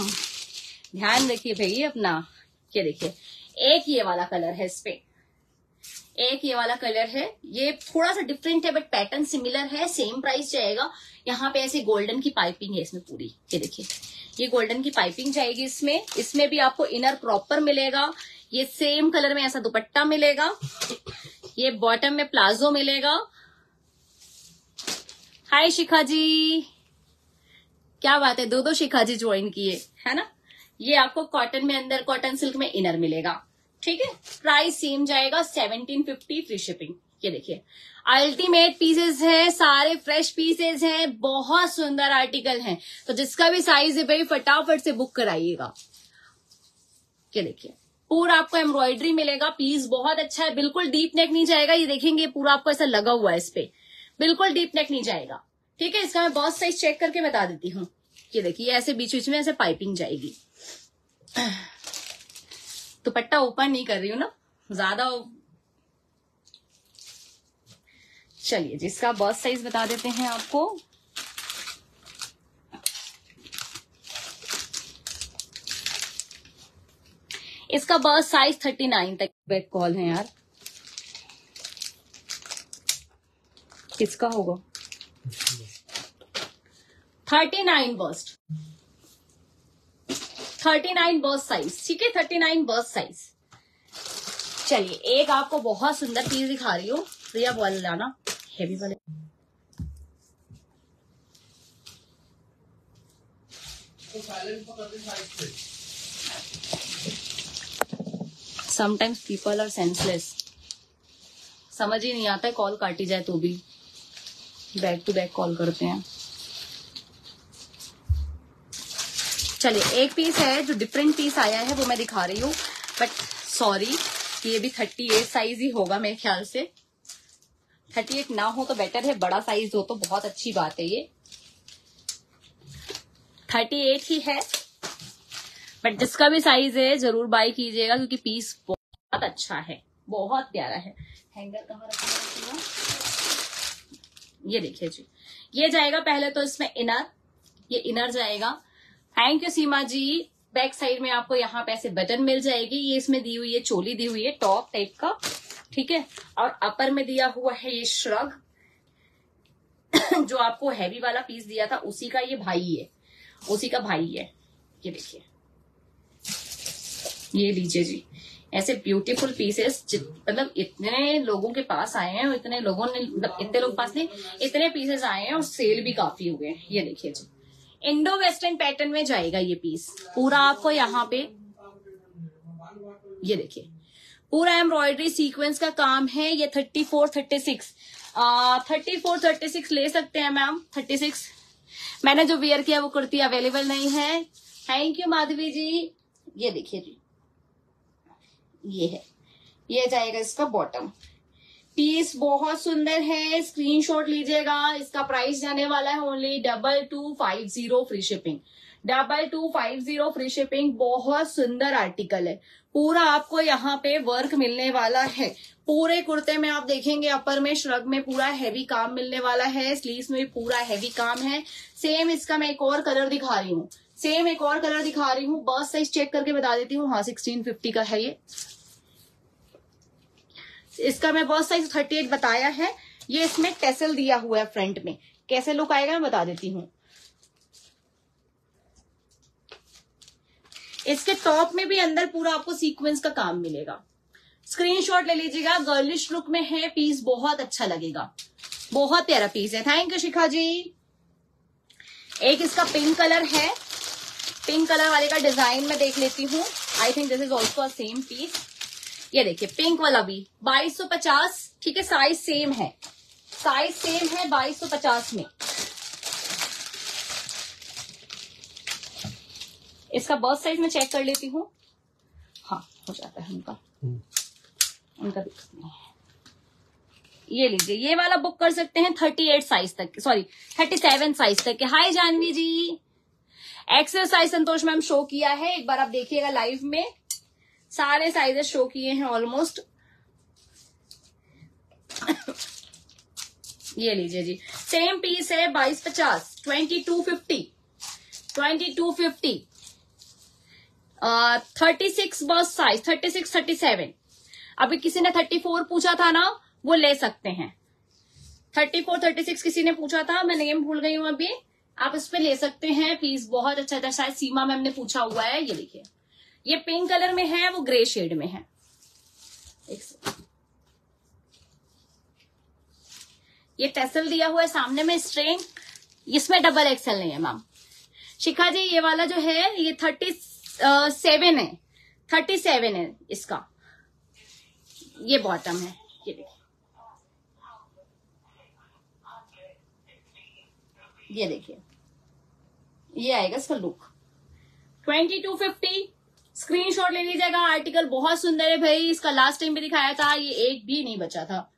ध्यान रखिए भाई अपना। ये देखिए, एक ये वाला कलर है इस पे। एक ये वाला कलर है। ये थोड़ा सा डिफरेंट है बट पैटर्न सिमिलर है सेम प्राइस जाएगा। यहाँ पे ऐसे गोल्डन की पाइपिंग है इसमें पूरी। ये देखिए। ये गोल्डन की पाइपिंग जाएगी इसमें। इसमें भी आपको इनर प्रॉपर मिलेगा। ये सेम कलर में ऐसा दुपट्टा मिलेगा। ये बॉटम में प्लाजो मिलेगा। हाय शिखा जी। क्या बात है? दो दो शिखा जी ज्वाइन किए, है ना? ये आपको कॉटन में अंदर कॉटन सिल्क में इनर मिलेगा। ठीक है? प्राइस सेम जाएगा सेवनटीन फिफ्टी फ्री शिपिंग ये देखिए। अल्टीमेट पीसेस है, सारे फ्रेश पीसेस हैं, बहुत सुंदर आर्टिकल हैं। तो जिसका भी साइज़ है भाई, फटाफट से बुक कराइएगा। ये देखिए। पूरा आपको एम्ब्रॉयडरी मिलेगा पीस बहुत अच्छा है, बिल्कुल डीप नेक नहीं जाएगा। ये देखेंगे, पूरा आपको ऐसा लगा हुआ है इस पे। बिल्कुल डीप नेक नहीं जाएगा। ठीक है, इसका मैं बहुत साइज़ चेक करके बता देती हूँ। ये देखिए, ऐसे बीच बीच में ऐसे पाइपिंग जाएगी। दुपट्टा ओपन नहीं कर रही हूँ ना ज़्यादा चलिए जिसका बर्थ साइज़ बता देते हैं आपको। इसका बर्थ साइज़ थर्टी नाइन तक बैक कॉल है यार। किसका होगा? Thirty nine bust. Thirty nine bust size, ठीक है? Thirty nine bust size. चलिए, एक आपको बहुत सुंदर चीज़ दिखा रही हूँ। प्रिया बोल लाना हेवी वाले। समटाइम्स पीपल आर सेंसलेस समझ ही नहीं आता कॉल काटी जाए तो भी। बैक टू बैक कॉल करते हैं। चलिए, एक पीस है जो डिफरेंट पीस आया है, वो मैं दिखा रही हूँ बट सॉरी ये भी थर्टी एट साइज़ ही होगा मेरे ख्याल से। थर्टी एट ना हो तो बेटर है, बड़ा साइज़ हो तो बहुत अच्छी बात है ये। थर्टी एट ही है बट जिसका भी साइज़ है, ज़रूर बाय कीजिएगा, क्योंकि पीस बहुत अच्छा है, बहुत प्यारा है। हैंगर कहाँ रखा ये देखिए जी। ये जाएगा पहले तो इसमें इनर ये इनर जाएगा। Thank you Seema ji back side में आपको यहाँ पे ऐसे बटन मिल जाएगी। ये इसमें दी हुई है, चोली दी हुई है टॉप टाइप का। ठीक है? और अपर में दिया हुआ है ये श्रग जो आपको हैवी वाला पीस दिया था, उसी का ये भाई है। उसी का भाई है। ये देखिए। ये लीजिए जी। ऐसे ब्यूटीफुल पीसेस मतलब इतने लोगों के पास आए हैं और इतने लोगों ने मतलब इतने लोग पास नहीं, इतने पीसेस आए हैं और सेल भी काफ़ी हुए हैं। ये देखिए जी। इंडो वेस्टर्न पैटर्न में जाएगा ये पीस पूरा आपको यहाँ पे, ये देखिए. पूरा एम्ब्रॉयडरी सीक्वेंस का काम है ये thirty four thirty six thirty four thirty six ले सकते हैं मैम थर्टी सिक्स मैंने जो वेयर किया वो कुर्ती अवेलेबल नहीं है. Thank you Madhavi ji. ये देखिए जी. ये है. ये जाएगा इसका बॉटम पीस बहुत सुंदर है। स्क्रीनशॉट लीजिएगा। इसका प्राइस जाने वाला है only double two five zero free shipping double two five zero free shipping बहुत सुंदर आर्टिकल है। पूरा आपको यहाँ पे वर्क मिलने वाला है। पूरे कुर्ते में आप देखेंगे अपर में श्रग में पूरा हैवी काम मिलने वाला है। स्लीव्स में भी पूरा हैवी काम है। सेम इसका मैं एक और कलर दिखा रही हूँ। सेम एक और कलर दिखा रही हूँ। बस साइज़ चेक करके बता देती हूँ। हाँ सिक्सटीन फिफ्टी का है ये। इसका मैं बॉस साइज़ थर्टी एट बताया है। ये इसमें टेसल दिया हुआ है फ्रंट में। कैसे लुक आएगा मैं बता देती हूँ। इसके टॉप में भी अंदर पूरा आपको सीक्वेंस का काम मिलेगा। स्क्रीनशॉट ले लीजिएगा। गर्लिश लुक में है पीस बहुत अच्छा लगेगा। बहुत प्यारा पीस है। Thank you Shikha ji. एक इसका पिंक कलर है। पिंक कलर वाले का डिज़ाइन मैं देख लेती हूँ। I think this is also same piece ये देखिए पिंक वाला भी। 2250 ठीक है साइज़ सेम है। साइज़ सेम है 2250 में। इसका बर्थ साइज़ मैं चेक कर लेती हूँ। हाँ हो जाता है उनका। उनका दिक्कत नहीं है। ये लीजिए ये वाला बुक कर सकते हैं थर्टी एट साइज़ तक सॉरी थर्टी सेवन साइज़ तक के। Hi Janvi ji. Exercise Santosh ma'am show किया है। एक बार आप देखिएगा लाइव में। सारे साइजेस शो किए हैं ऑलमोस्ट ये लीजिए जी। सेम पीस है बाईस पचास। Twenty two fifty twenty two fifty thirty six बस size thirty six thirty seven अभी किसी ने थर्टी फोर पूछा था ना, वो ले सकते हैं। थर्टी फोर थर्टी सिक्स किसी ने पूछा था? मैं नेम भूल गई हूँ अभी। आप इस पे ले सकते हैं पीस बहुत अच्छा था शायद सीमा मैम ने पूछा हुआ है, ये देखिए। ये पिंक कलर में है, वो ग्रे शेड में है। ये टेसल दिया हुआ है सामने में स्ट्रेंग इसमें डबल एक्सएल नहीं है मैम शिखा जी, ये वाला जो है, ये थर्टी सेवन है। थर्टी सेवन है इसका। ये बॉटम है। ये देखिए। ये देखिए। ये आएगा इसका look twenty two fifty screenshot ले लीजिएगा आर्टिकल बहुत सुंदर है भाई, इसका लास्ट टाइम भी दिखाया था, ये एक भी नहीं बचा था।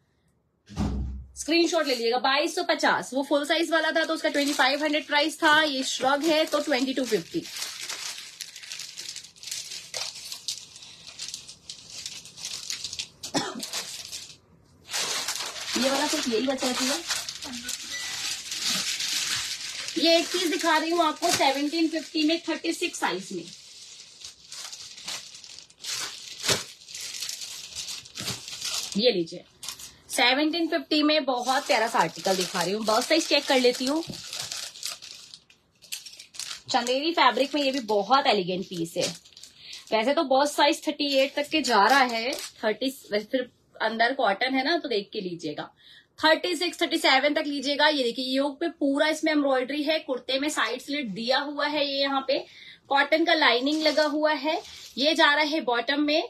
स्क्रीन शॉट ले लीजिएगा, बाईस सौ पचास, वो फुल साइज़ वाला था तो उसका ट्वेंटी फाइव हंड्रेड प्राइस था, ये श्रग है तो ट्वेंटी टू फिफ्टी ये वाला सिर्फ़ यही बचा थी? ये एक चीज़ दिखा रही हूँ आपको सेवनटीन फिफ्टी में थर्टी सिक्स साइज़ में। ये लीजिए। सेवनटीन फिफ्टी में बहुत प्यारा सा आर्टिकल दिखा रही हूँ। बहुत साइज़ चेक कर लेती हूँ। चंदेरी फैब्रिक में ये भी बहुत एलिगेंट पीस है। वैसे तो बहुत साइज़ थर्टी एट तक के जा रहा है। थर्टी वैसे फिर अंदर कॉटन है ना तो देख के लीजिएगा। थर्टी सिक्स थर्टी सेवन तक लीजिएगा। ये देखिए योग पे पूरा इसमें एम्ब्रॉयडरी है। कुर्ते में साइड स्लिट दिया हुआ है ये यहाँ पे। कॉटन का लाइनिंग लगा हुआ है। ये जा रहा है बॉटम में।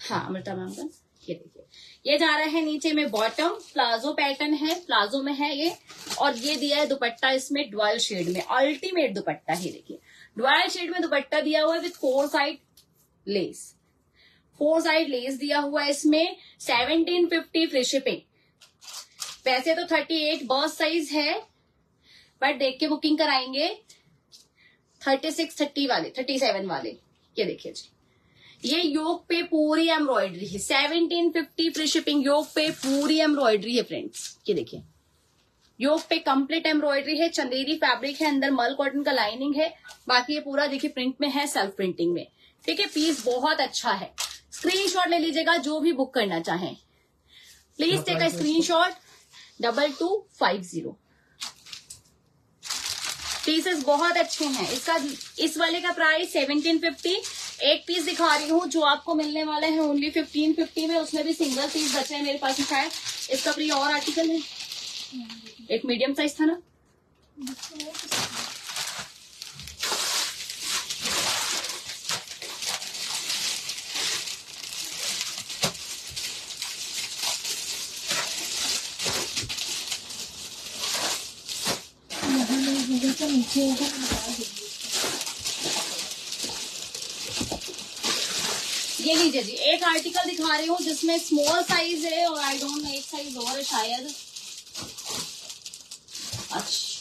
हाँ अमृता मैम का। ये देखिए। ये जा रहा है नीचे में बॉटम प्लाजो पैटर्न है प्लाजो में है ये, और ये दिया है दुपट्टा इसमें ड्वेल शेड में अल्टीमेट दुपट्टा है देखिए। ड्वेल शेड में दुपट्टा दिया हुआ है with four side lace four side lace दिया हुआ है इसमें सेवनटीन फिफ्टी फ्री शिपिंग वैसे तो थर्टी एट बॉस साइज़ है बट देख के बुकिंग कराएँगे। थर्टी सिक्स थर्टी वाले थर्टी सेवन वाले। ये देखिए जी। ये योग पे पूरी एम्ब्रॉयडरी है। सेवनटीन फिफ्टी फ्री शिपिंग योग पे पूरी एम्ब्रॉयडरी है फ्रेंड्स ये देखिए। योग पे कंप्लीट एम्ब्रॉयडरी है, चंदेरी फैब्रिक है, अंदर मल कॉटन का लाइनिंग है। बाकी ये पूरा देखिए प्रिंट में है सेल्फ प्रिंटिंग में। ठीक है पीस बहुत अच्छा है। स्क्रीनशॉट ले लीजिएगा, जो भी बुक करना चाहें। Please take a screenshot double two five zero pieces बहुत अच्छे हैं। इसका, इस वाले का प्राइस सेवनटीन फिफ्टी एक पीस दिखा रही हूँ जो आपको मिलने वाले है ओनली फिफ्टीन फिफ्टी में उसमें भी सिंगल पीस बचे हैं मेरे पास शायद इसका प्री और आर्टिकल है एक मीडियम साइज़ था ना तो नीचे होगा तो बता देंगे ये लीजिए जी, एक आर्टिकल दिखा रही हूँ जिसमें स्मॉल साइज़ है और आई डोंट नो एक साइज़ और है शायद। अच्छा।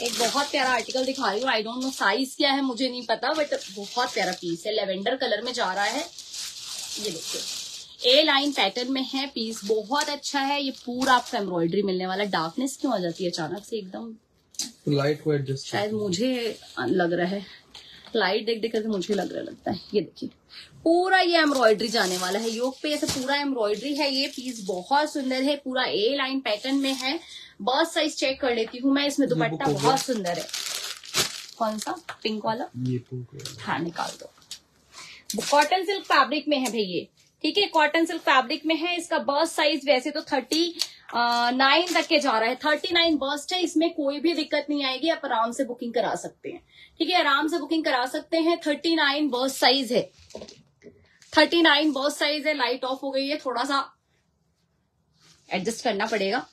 एक बहुत प्यारा आर्टिकल दिखा रही हूँ। आई डोंट नो साइज़ क्या है, मुझे नहीं पता बट बहुत प्यारा पीस है। लेवेंडर कलर में जा रहा है। ये देखिए। ए लाइन पैटर्न में है पीस बहुत अच्छा है ये पूरा आपको एम्ब्रॉयडरी मिलने वाला है। डार्कनेस क्यों आ जाती है? अचानक से एकदम लाइट एडजस्ट शायद मुझे लग रहा है। लाइट देख देख करके मुझे लग रहा लगता है। ये देखिए पूरा ये एम्ब्रॉयडरी जाने वाला है। योग पे ऐसे पूरा एम्ब्रॉयडरी है ये पीस बहुत सुंदर है पूरा ए लाइन पैटर्न में है। बस साइज़ चेक कर लेती हूँ मैं इसमें दुपट्टा। बहुत सुंदर है। कौन सा? पिंक वाला? ये पिंक हाँ निकाल दो। कॉटन सिल्क फैब्रिक में है भाई ये। ठीक है कॉटन सिल्क फैब्रिक में है, इसका बर्स्ट साइज़ वैसे तो थर्टी नाइन तक के जा रहा है। थर्टी नाइन बर्स्ट है, इसमें कोई भी दिक्कत नहीं आएगी, आप आराम से बुकिंग करा सकते हैं। ठीक है, आराम से बुकिंग करा सकते हैं। थर्टी नाइन बर्स्ट साइज़ है। थर्टी नाइन बर्स्ट साइज़ है लाइट ऑफ़ हो गई है थोड़ा सा एडजस्ट करना पड़ेगा।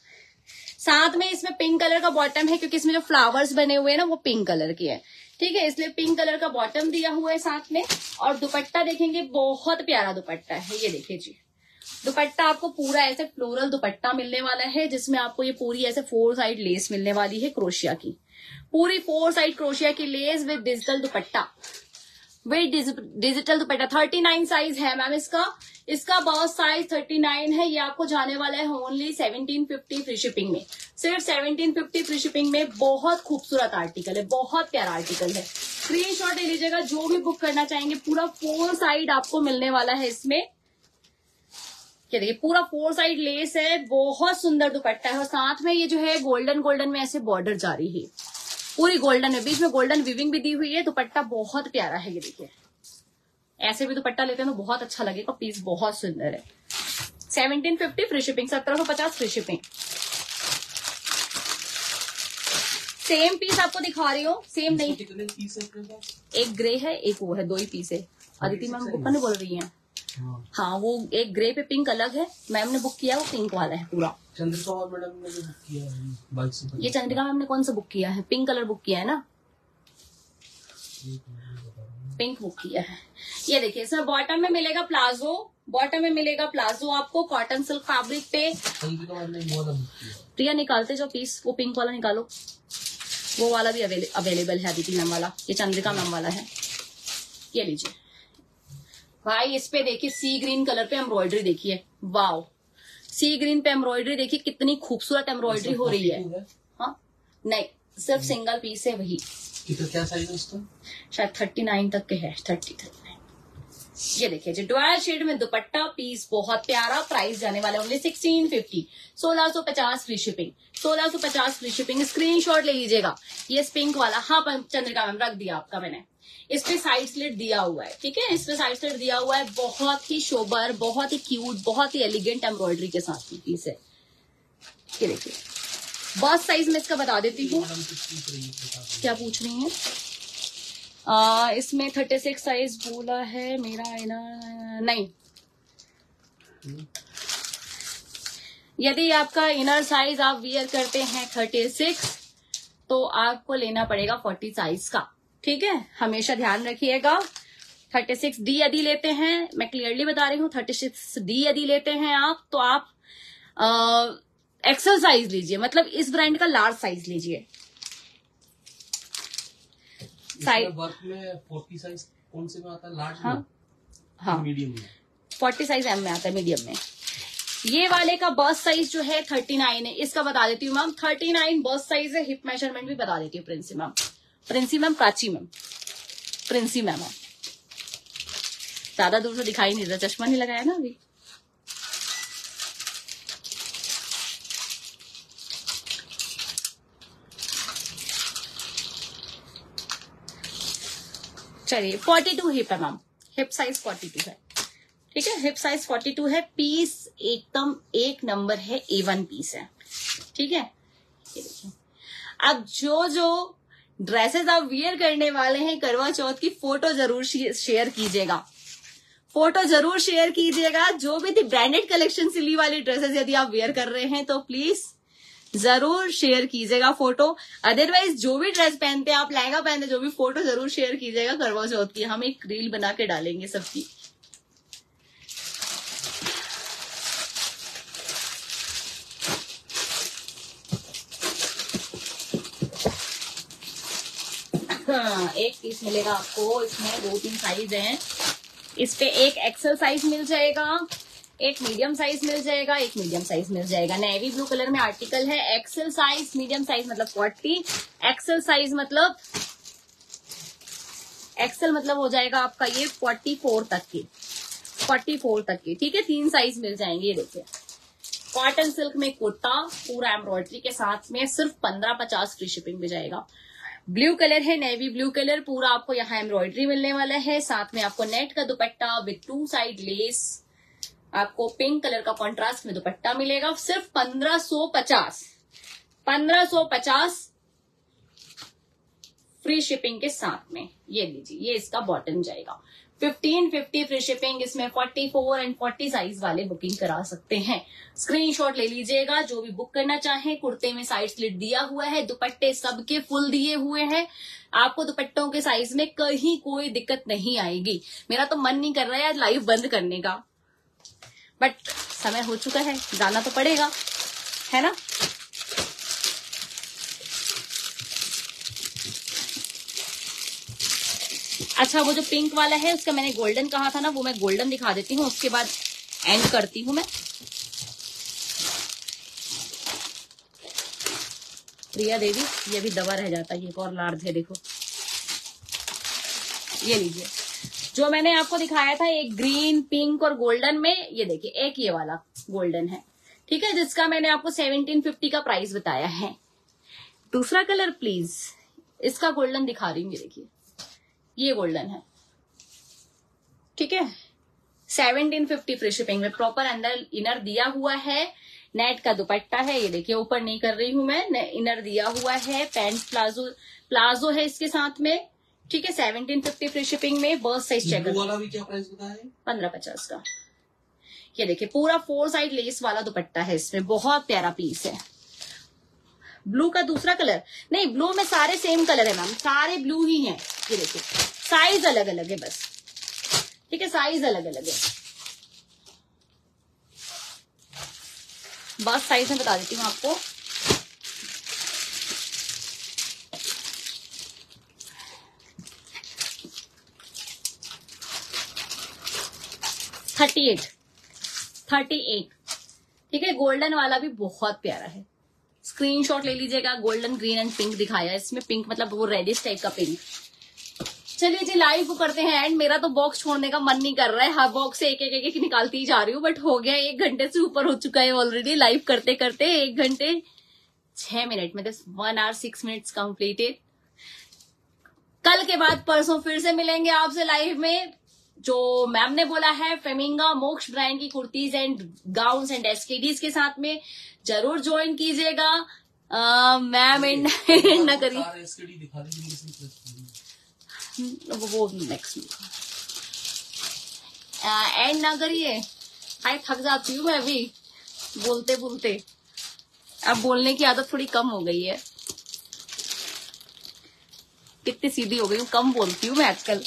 साथ में इसमें पिंक कलर का बॉटम है, क्योंकि इसमें जो फ्लावर्स बने हुए हैं ना, वो पिंक कलर के है। ठीक है, इसलिए पिंक कलर का बॉटम दिया हुआ है साथ में। और दुपट्टा देखेंगे, बहुत प्यारा दुपट्टा है, ये देखिए जी। दुपट्टा आपको पूरा ऐसे फ्लोरल दुपट्टा मिलने वाला है, जिसमें आपको ये पूरी ऐसे फोर साइड लेस मिलने वाली है, क्रोशिया की। पूरी फोर साइड क्रोशिया की lace with digital dupatta. With digital dupatta. Thirty nine size है मैम इसका। इसका बॉस साइज़ थर्टी नाइन है। ये आपको जाने वाला है only seventeen fifty free shipping में। सिर्फ़ सेवनटीन फिफ्टी फ्री शिपिंग में बहुत खूबसूरत आर्टिकल है, बहुत प्यारा आर्टिकल है। स्क्रीन शॉट ले लीजिएगा, जो भी बुक करना चाहेंगे, पूरा फोर साइड आपको मिलने वाला है इसमें। क्या देखिए, पूरा फोर साइड लेस है, बहुत सुंदर दुपट्टा है। और साथ में ये जो है गोल्डन गोल्डन में ऐसे बॉर्डर जारी है। पूरी गोल्डन है बीच में गोल्डन विविंग भी दी हुई है दुपट्टा बहुत प्यारा है ये देखिए। ऐसे भी दुपट्टा लेते हैं तो बहुत अच्छा लगेगा पीस बहुत सुंदर है। सेवनटीन फिफ्टी फ्री शिपिंग सत्रह सौ पचास फ्री शिपिंग सेम पीस आपको दिखा रही हूँ सेम नहीं। एक ग्रे है एक वो है दो ही पीस है। अदिति मैम बुक करने बोल रही है। हाँ। हाँ वो एक ग्रे पे पिंक अलग है। मैम ने बुक किया वो पिंक वाला है पूरा। चंद्रिका मैडम ने बुक किया है बाईस से ये चंद्रिका मैम ने कौन सा बुक किया है? पिंक कलर बुक किया है ना? पिंक बुक किया है। ये देखिए इसमें बॉटम में मिलेगा प्लाजो बॉटम में मिलेगा प्लाजो आपको कॉटन सिल्क फैब्रिक पे। प्रिया निकालते जो पीस वो पिंक वाला निकालो। वो वाला भी अवेलेबल है अदिति मैम वाला। ये चंद्रिका मैम वाला है। ये लीजिए। भाई इस पे देखिए सी ग्रीन कलर पे एम्ब्रॉयडरी देखिए। वाओ सी ग्रीन पे एम्ब्रॉयडरी देखिए कितनी खूबसूरत एम्ब्रॉयडरी हो रही है। हाँ? नहीं सिर्फ़ सिंगल पीस है वही। कितना क्या साइज़ है इसका शायद थर्टी नाइन तक के है थर्टी थर्टी नाइन ये देखिए जी डॉयल शेड में दुपट्टा पीस बहुत प्यारा प्राइस जाने वाला ओनली सिक्सटीन फिफ्टी सोलह सौ पचास फ्री शिपिंग सोलह सौ पचास फ्री शिपिंग स्क्रीनशॉट ले लीजिएगा। ये पिंक वाला हाँ चंद्रिका मैम रख दिया आपका मैंने। इस पे साइड स्लिट दिया हुआ है ठीक है? इस पे साइड स्लिट दिया हुआ है बहुत ही शोबर बहुत ही क्यूट बहुत ही एलिगेंट एम्ब्रॉयडरी के साथ की पीस है। ये देखिए बस साइज़ में इसका बता देती हूँ। क्या पूछ रही हैं? आ, इसमें थर्टी सिक्स साइज़ बोला है मेरा है ना नहीं। यदि आपका इनर साइज़ आप वियर करते हैं थर्टी सिक्स तो आपको लेना पड़ेगा फोर्टी साइज़ का। ठीक है? हमेशा ध्यान रखिएगा। थर्टी सिक्स डी यदि लेते हैं मैं क्लियरली बता रही हूँ थर्टी सिक्स डी यदि लेते हैं आप तो आप एक्सल साइज़ लीजिए। मतलब इस ब्रांड का लार्ज साइज़ लीजिए। साइज़ वर्क में फोर्टी साइज़ कौन से में आता है? लार्ज हाँ में? हाँ। मीडियम में। फोर्टी साइज़ एम में आता है मीडियम में। ये वाले का बर्थ साइज़ जो है थर्टी नाइन है। इसका बता देती हूँ ma'am thirty nine bust size है। हिप मेज़रमेंट भी बता देती हूँ Princy ma'am Princy ma'am Prachi ma'am Princy ma'am ज़्यादा दूर से दिखाई नहीं रहा चश्मा नहीं लगाया ना अभी? चलिए फोर्टी टू हिप है ma'am hip size forty two है। ठीक है हिप साइज़ फोर्टी टू है पीस एकदम एक नंबर है ए वन पीस है। ठीक है? अब जो जो ड्रेसेस आप वियर करने वाले हैं, करवा चौथ की फ़ोटो ज़रूर शेयर कीजिएगा। फ़ोटो ज़रूर शेयर कीजिएगा। जो भी थी ब्रांडेड कलेक्शन सिली वाली ड्रेसेस यदि आप वेयर कर रहे हैं तो प्लीज़ ज़रूर शेयर कीजिएगा फ़ोटो अदरवाइज़ जो भी ड्रेस पहनते हैं, आप लहंगा पहनते जो भी फ़ोटो ज़रूर शेयर कीजिएगा करवा चौथ की। हम एक रील बना के डालेंगे सबकी। हाँ, एक पीस मिलेगा आपको। इसमें दो तीन साइज़ है। इस पे एक एक्सल साइज़ मिल जाएगा एक मीडियम साइज़ मिल जाएगा एक मीडियम साइज़ मिल जाएगा। नेवी ब्लू कलर में आर्टिकल है एक्सल साइज़ मीडियम साइज़ मतलब फोर्टी एक्सल साइज़ मतलब एक्सल मतलब हो जाएगा आपका ये फोर्टी फोर तक की। फोर्टी फोर तक की ठीक है? तीन साइज़ मिल जाएँगे ये देखिए। कॉटन सिल्क में कुर्ता पूरा एम्ब्रॉयडरी के साथ में सिर्फ़ पंद्रह पचास फ्री शिपिंग भी जाएगा। ब्लू कलर है, नेवी ब्लू कलर, पूरा आपको यहाँ एम्ब्रॉयडरी मिलने वाला है। साथ में आपको नेट का dupatta with two side lace आपको पिंक कलर का कॉन्ट्रास्ट में दुपट्टा मिलेगा। सिर्फ़ पंद्रह सो पचास, पंद्रह सो पचास फ्री शिपिंग के साथ में। ये लीजिए, ये इसका बॉटम जाएगा। फिफ्टीन फिफ्टी फ्री शिपिंग इसमें forty four and forty size वाले बुकिंग करा सकते हैं। स्क्रीनशॉट ले लीजिएगा, जो भी बुक करना चाहे, कुर्ते में साइड स्लिट दिया हुआ है, दुपट्टे सबके फुल दिए हुए हैं। आपको दुपट्टों के साइज़ में कहीं कोई दिक्कत नहीं आएगी। मेरा तो मन नहीं कर रहा है लाइव बंद करने का। बट समय हो चुका है, जाना तो पड़ेगा, है ना? अच्छा वो जो पिंक वाला है, उसका मैंने गोल्डन कहा था ना, वो मैं गोल्डन दिखा देती हूँ, उसके बाद एंड करती हूँ मैं। प्रिया देवी, ये भी दवा रह जाता है एक और लार्ज है, देखो। ये लीजिए। जो मैंने आपको दिखाया था, एक ग्रीन पिंक और गोल्डन में, ये देखिए, एक ये वाला गोल्डन है। ठीक है, जिसका मैंने आपको सेवनटीन फिफ्टी का प्राइस बताया है। दूसरा कलर प्लीज़ इसका गोल्डन दिखा रही हूँ, ये देखिए। ये गोल्डन है। ठीक है? सेवनटीन फिफ्टी फ्री शिपिंग में प्रॉपर अंदर इनर दिया हुआ है। नेट का दुपट्टा है ये देखिए ऊपर नहीं कर रही हूँ मैं। इनर दिया हुआ है पैंट प्लाजो प्लाजो है इसके साथ में। ठीक है सेवनटीन फिफ्टी फ्री शिपिंग में बर्थ साइज़ चेक वाला भी क्या प्राइस बताया पंद्रह पचास का। ये देखिए पूरा फोर साइड लेस वाला दुपट्टा है इसमें। बहुत प्यारा पीस है। ब्लू का दूसरा कलर नहीं ब्लू में सारे सेम कलर है मैम सारे ब्लू ही हैं. ये देखिए. साइज़ अलग अलग है बस. ठीक है साइज़ अलग अलग है. बस साइज़ में बता देती हूँ आपको. थर्टी एट थर्टी एट ठीक है गोल्डन वाला भी बहुत प्यारा है. स्क्रीनशॉट ले लीजिएगा गोल्डन ग्रीन एंड पिंक दिखाया इसमें पिंक मतलब वो रेडिश टाइप का पिंक चलिए जी लाइव करते हैं एंड मेरा तो बॉक्स छोड़ने का मन नहीं कर रहा है। हर बॉक्स से एक एक एक, निकालती ही जा रही हूँ बट हो गया एक घंटे से ऊपर हो चुका है ऑलरेडी लाइव करते करते एक घंटे छह मिनट में दस one hour six minutes completed कल के बाद परसों फिर से मिलेंगे आपसे लाइव में। जो मैम ने बोला है फेमिंगा मोक्ष ब्रांड की कुर्तीज एंड गाउन एंड एसकेडीज के साथ में ज़रूर ज्वाइन कीजिएगा। मैम एंड ना करिए वो नेक्स्ट एंड ना करिए हाय थक जाती हूँ मैं अभी। बोलते बोलते। अब बोलने की आदत थोड़ी कम हो गई है। कितनी सीधी हो गई हूँ कम बोलती हूँ मैं आजकल।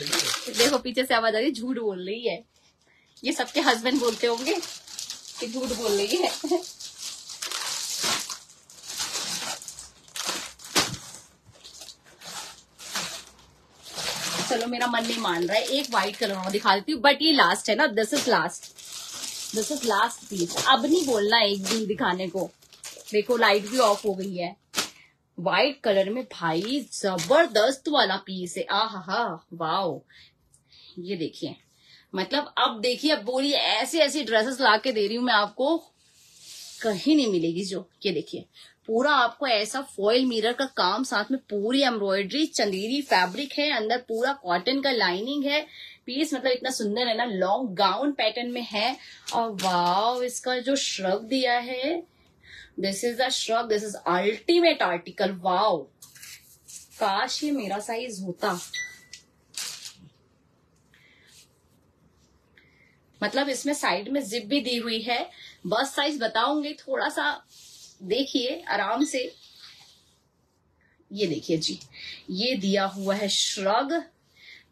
देखो, पीछे से आवाज़ आ रही झूठ बोल रही है। ये सबके हस्बैंड बोलते होंगे कि झूठ बोल रही है। चलो, मेरा मन नहीं मान रहा है। एक व्हाइट कलर और दिखा देती हूँ बट ये लास्ट है ना this is last this is last piece अब नहीं बोलना एक दिन दिखाने को। देखो लाइट भी ऑफ़ हो गई है। व्हाइट कलर में भाई ज़बरदस्त वाला पीस है। आ हा वाओ ये देखिए मतलब अब देखिए, अब बोलिए ऐसे ऐसी ड्रेसेस ला के दे रही हूँ मैं आपको, कहीं नहीं मिलेगी जो। ये देखिए, पूरा आपको ऐसा फॉइल मिरर का काम साथ में पूरी एम्ब्रॉयडरी चंदेरी फैब्रिक है, अंदर पूरा कॉटन का लाइनिंग है। पीस मतलब इतना सुंदर है ना लॉन्ग गाउन पैटर्न में है। और वाव इसका जो श्रग दिया है this is the shrug this is ultimate article wow काश ये मेरा साइज़ होता। मतलब इसमें साइड में जिप भी दी हुई है। बस साइज़ बताऊँगी थोड़ा सा देखिए आराम से। ये देखिए जी। ये दिया हुआ है श्रग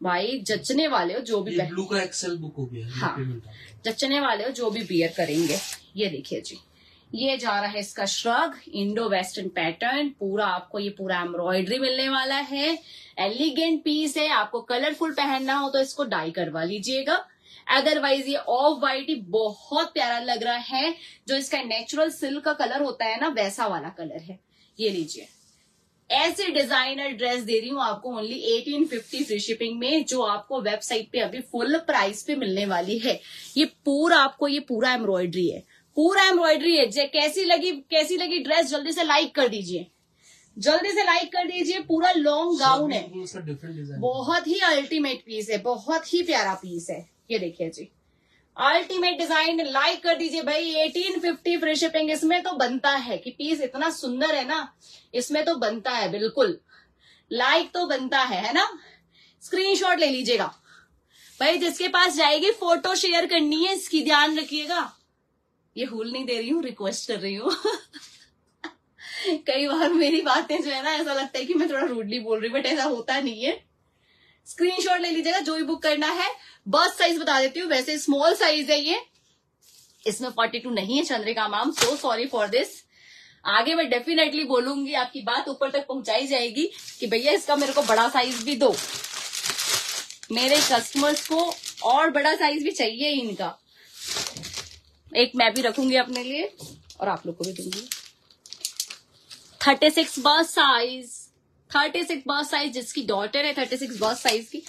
भाई जचने वाले हो जो भी ब्लू का एक्सेल बुक हो गया हाँ। जचने वाले हो जो भी बियर करेंगे। ये देखिए जी। ये जा रहा है इसका श्रग इंडो वेस्टर्न पैटर्न पूरा आपको ये पूरा एम्ब्रॉयडरी मिलने वाला है। एलिगेंट पीस है, आपको कलरफुल पहनना हो तो इसको डाई करवा लीजिएगा। अदरवाइज़ ये ऑफ़ वाइट ही बहुत प्यारा लग रहा है। जो इसका नेचुरल सिल्क का कलर होता है ना, वैसा वाला कलर है। ये लीजिए। ऐसे डिज़ाइनर ड्रेस दे रही हूँ आपको ओनली 1850 फ्री शिपिंग में, जो आपको वेबसाइट पे अभी फुल प्राइस पे मिलने वाली है। ये पूरा आपको, ये पूरा एम्ब्रॉयडरी है। पूरा एम्ब्रॉयडरी है। जे कैसी लगी कैसी लगी ड्रेस जल्दी से लाइक कर दीजिए। जल्दी से लाइक कर दीजिए पूरा लॉन्ग गाउन है। बहुत ही अल्टीमेट पीस है बहुत ही प्यारा पीस है। ये देखिए जी। अल्टीमेट डिज़ाइन लाइक कर दीजिए भाई। 1850 फ्री शिपिंग इसमें तो बनता है कि पीस इतना सुंदर है ना इसमें तो बनता है बिल्कुल। लाइक तो बनता है है ना? स्क्रीनशॉट ले लीजिएगा। भाई जिसके पास जाएगी फ़ोटो शेयर करनी है इसकी ध्यान रखिएगा। ये हुल नहीं दे रही हूँ रिक्वेस्ट कर रही हूँ। कई बार मेरी बातें जो है ना, ऐसा लगता है कि मैं थोड़ा रूडली बोल रही हूँ बट ऐसा होता नहीं है। स्क्रीनशॉट ले लीजिएगा, जो भी बुक करना है। बस साइज़ बता देती हूँ, वैसे स्मॉल साइज़ है ये। इसमें 42 नहीं है, Chandrika ma'am so sorry for this आगे मैं डेफिनेटली बोलूँगी, आपकी बात ऊपर तक पहुंचाई जाएगी कि भैया इसका मेरे को बड़ा साइज़ भी दो। मेरे कस्टमर्स को और बड़ा साइज़ भी चाहिए इनका। एक मैं भी रखूँगी अपने लिए और आप लोग को भी दूँगी। Thirty six bust size thirty six bust size जिसकी डॉटर है थर्टी सिक्स बस साइज़ की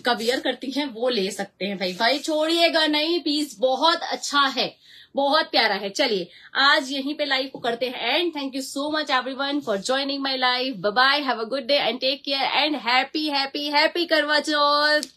का वियर करती हैं, वो ले सकते हैं भाई। भाई छोड़िएगा नहीं पीस बहुत अच्छा है, बहुत प्यारा है। चलिए, आज यहीं पे लाइव को करते हैं and thank you so much everyone for joining my life bye bye have a good day and take care and happy happy happy Karva Chauth.